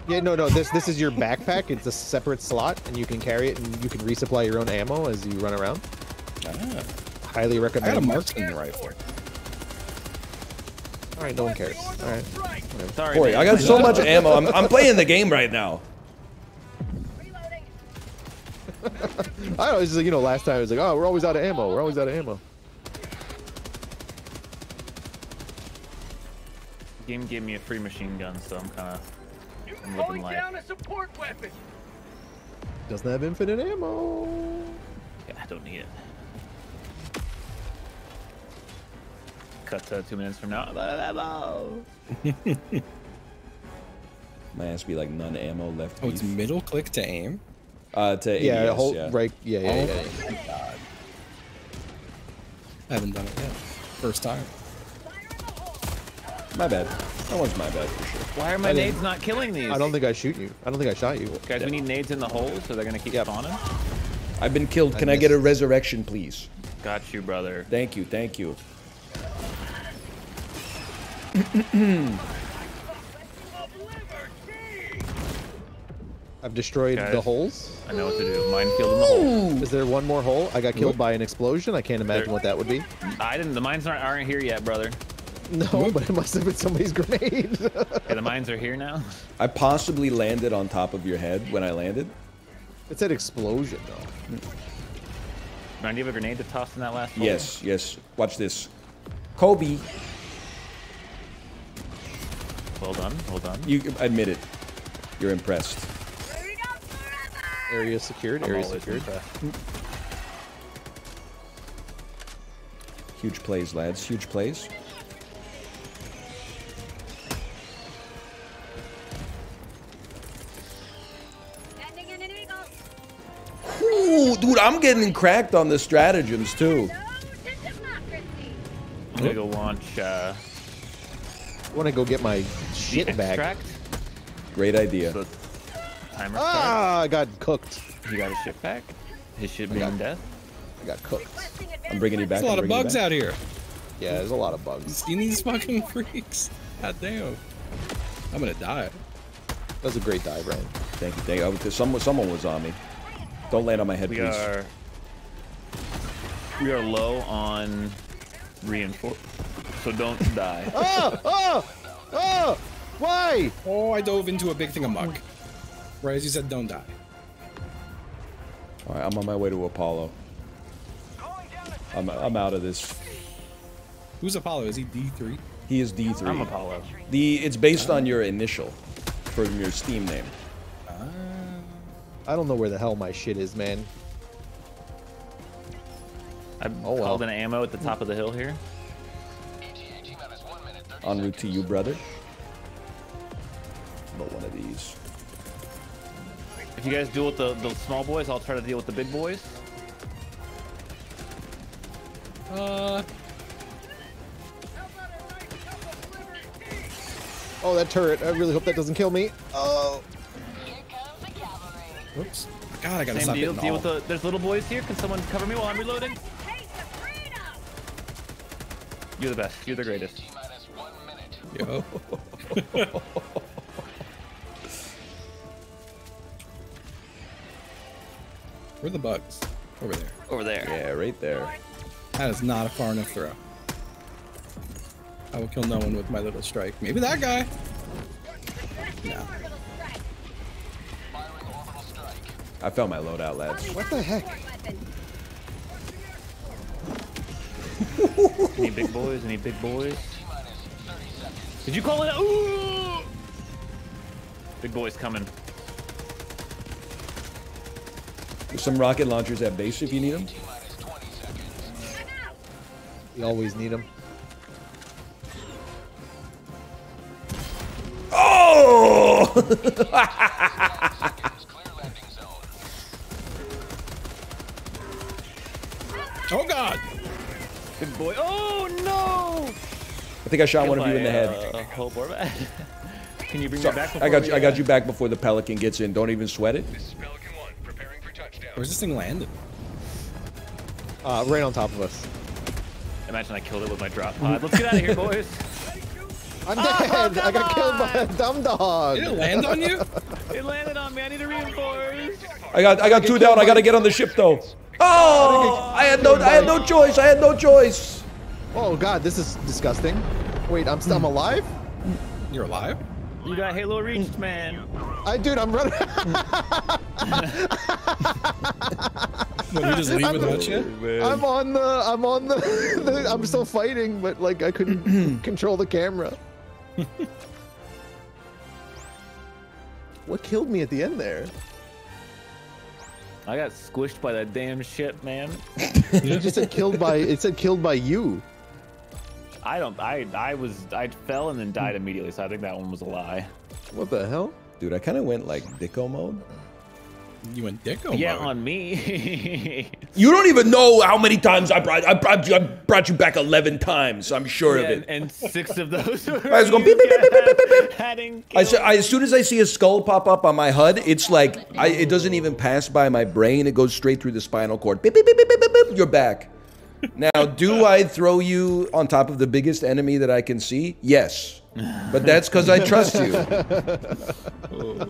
Yeah, no, no. This this is your backpack. It's a separate slot, and you can carry it, and you can resupply your own ammo as you run around. Ah, Highly recommend. I got a recommend. marksman rifle. All right, no one cares. All right. Sorry, Boy, man. I got so much ammo. I'm, I'm playing the game right now. I don't. It's just like, you know, last time it was like, oh, we're always out of ammo. We're always out of ammo. Game gave me a free machine gun, so I'm kind of I'm living Calling life. down a support weapon. Doesn't have infinite ammo. Yeah, I don't need it. Cut to two minutes from now. Ammo. My ass be like none ammo left. Oh, it's middle click to aim. Uh, to yeah, ADS, hold yeah. right. Yeah, yeah, Oh yeah. yeah. god. I haven't done it yet. First time. My bad. That one's my bad for sure. Why are my I didn't- nades not killing these? I don't think I shoot you. I don't think I shot you. Guys, we need nades in the holes, so they're gonna keep Yep. spawning. I've been killed. I Can I get a resurrection, please? Got you, brother. Thank you. Thank you. I've destroyed the holes. I know what to do. Minefield in the hole. Is there one more hole? I got killed by an explosion. I can't imagine There- what that would be. I didn't. The mines aren't, aren't here yet, brother. No, hmm? but it must have been somebody's grenade. Okay, the mines are here now. I possibly landed on top of your head when I landed. it said explosion though. Ryan, do you have a grenade to toss in that last hole? Yes, yes. Watch this. Kobe. Well done. Well done. You admit it. You're impressed. Area secured. I'm Area secured. Huge plays, lads. Huge plays. Ooh, dude, I'm getting cracked on the stratagems too. I'm gonna go launch uh, I want to go get my the shit back. Great idea. So timer. Ah, I got cooked. He got his shit back. His ship I got- being death. I got cooked. I'm bringing you back. There's a lot of bugs out here. Yeah, there's a lot of bugs. Seen these fucking freaks? God damn. I'm gonna die. That was a great dive, Ryan. Thank you, thank you. Someone, someone was on me. Don't land on my head, We please. are we are low on reinforce, so don't die. Oh, oh, oh! Why? Oh, I dove into a big thing of muck. Right as you said, don't die. All right, I'm on my way to Apollo. I'm, I'm out of this. Who's Apollo? Is he D3? He is D3. I'm Apollo. The it's based on your initial from your Steam name. I don't know where the hell my shit is, man. I Oh, well. an ammo at the top of the hill here. En route to you, brother. But one of these. If you guys deal with the, the small boys, I'll try to deal with the big boys. Uh, Oh, that turret. I really hope that doesn't kill me. Oh. Whoops. God, I gotta Same stop deal. Deal all. with the. There's little boys here. Can someone cover me while I'm reloading? You're the best. You're the greatest. Yo. Where are the bugs? Over there. Over there. Yeah, right there. That is not a far enough throw. I will kill no one with my little strike. Maybe that guy. I found my loadout, lads. What the heck? Any big boys? Any big boys? Did you call it? Ooh! Big boys coming. There's some rocket launchers at base if you need them. We always need them. Oh! Oh think I shot one of you in the head. Uh, Hope Orbat. Can you bring So, me back? I got you. I got uh, you back before the Pelican gets in. Don't even sweat it. Where's this thing landed? Uh, right on top of us. Imagine I killed it with my drop pod. Let's get out of here, boys. I'm dead. I got killed by a dumb dog. Did it land on you? It landed on me. I need to reinforce. I got. I got two down. I gotta get on the ship though. Oh! I had no. I had no choice. I had no choice. Oh god, this is disgusting. Wait, I'm still I'm alive? You're alive? You got Halo reached, man. I dude, I'm running. What, you just leave without you? I'm on the. I'm on the, the. I'm still fighting, but like I couldn't control the camera. what killed me at the end there? I got squished by that damn ship, man. It just said killed by. It said killed by you. I don't. I I was. I fell and then died immediately. So I think that one was a lie. What the hell? Dude, I kind of went like Dicko mode. You went dicko yeah, mode. on me. You don't even know how many times I brought. I brought you. I brought you back eleven times. I'm sure Yeah, of it. and six of those. Were I was going you beep, beep, beep, beep, beep, beep, beep. I, killed sa- I, as soon as I see a skull pop up on my HUD, it's like I, it doesn't even pass by my brain. It goes straight through the spinal cord. Beep, beep, beep, beep, beep, beep, beep. You're back. Now, do I throw you on top of the biggest enemy that I can see? Yes, but that's because I trust you. Oh.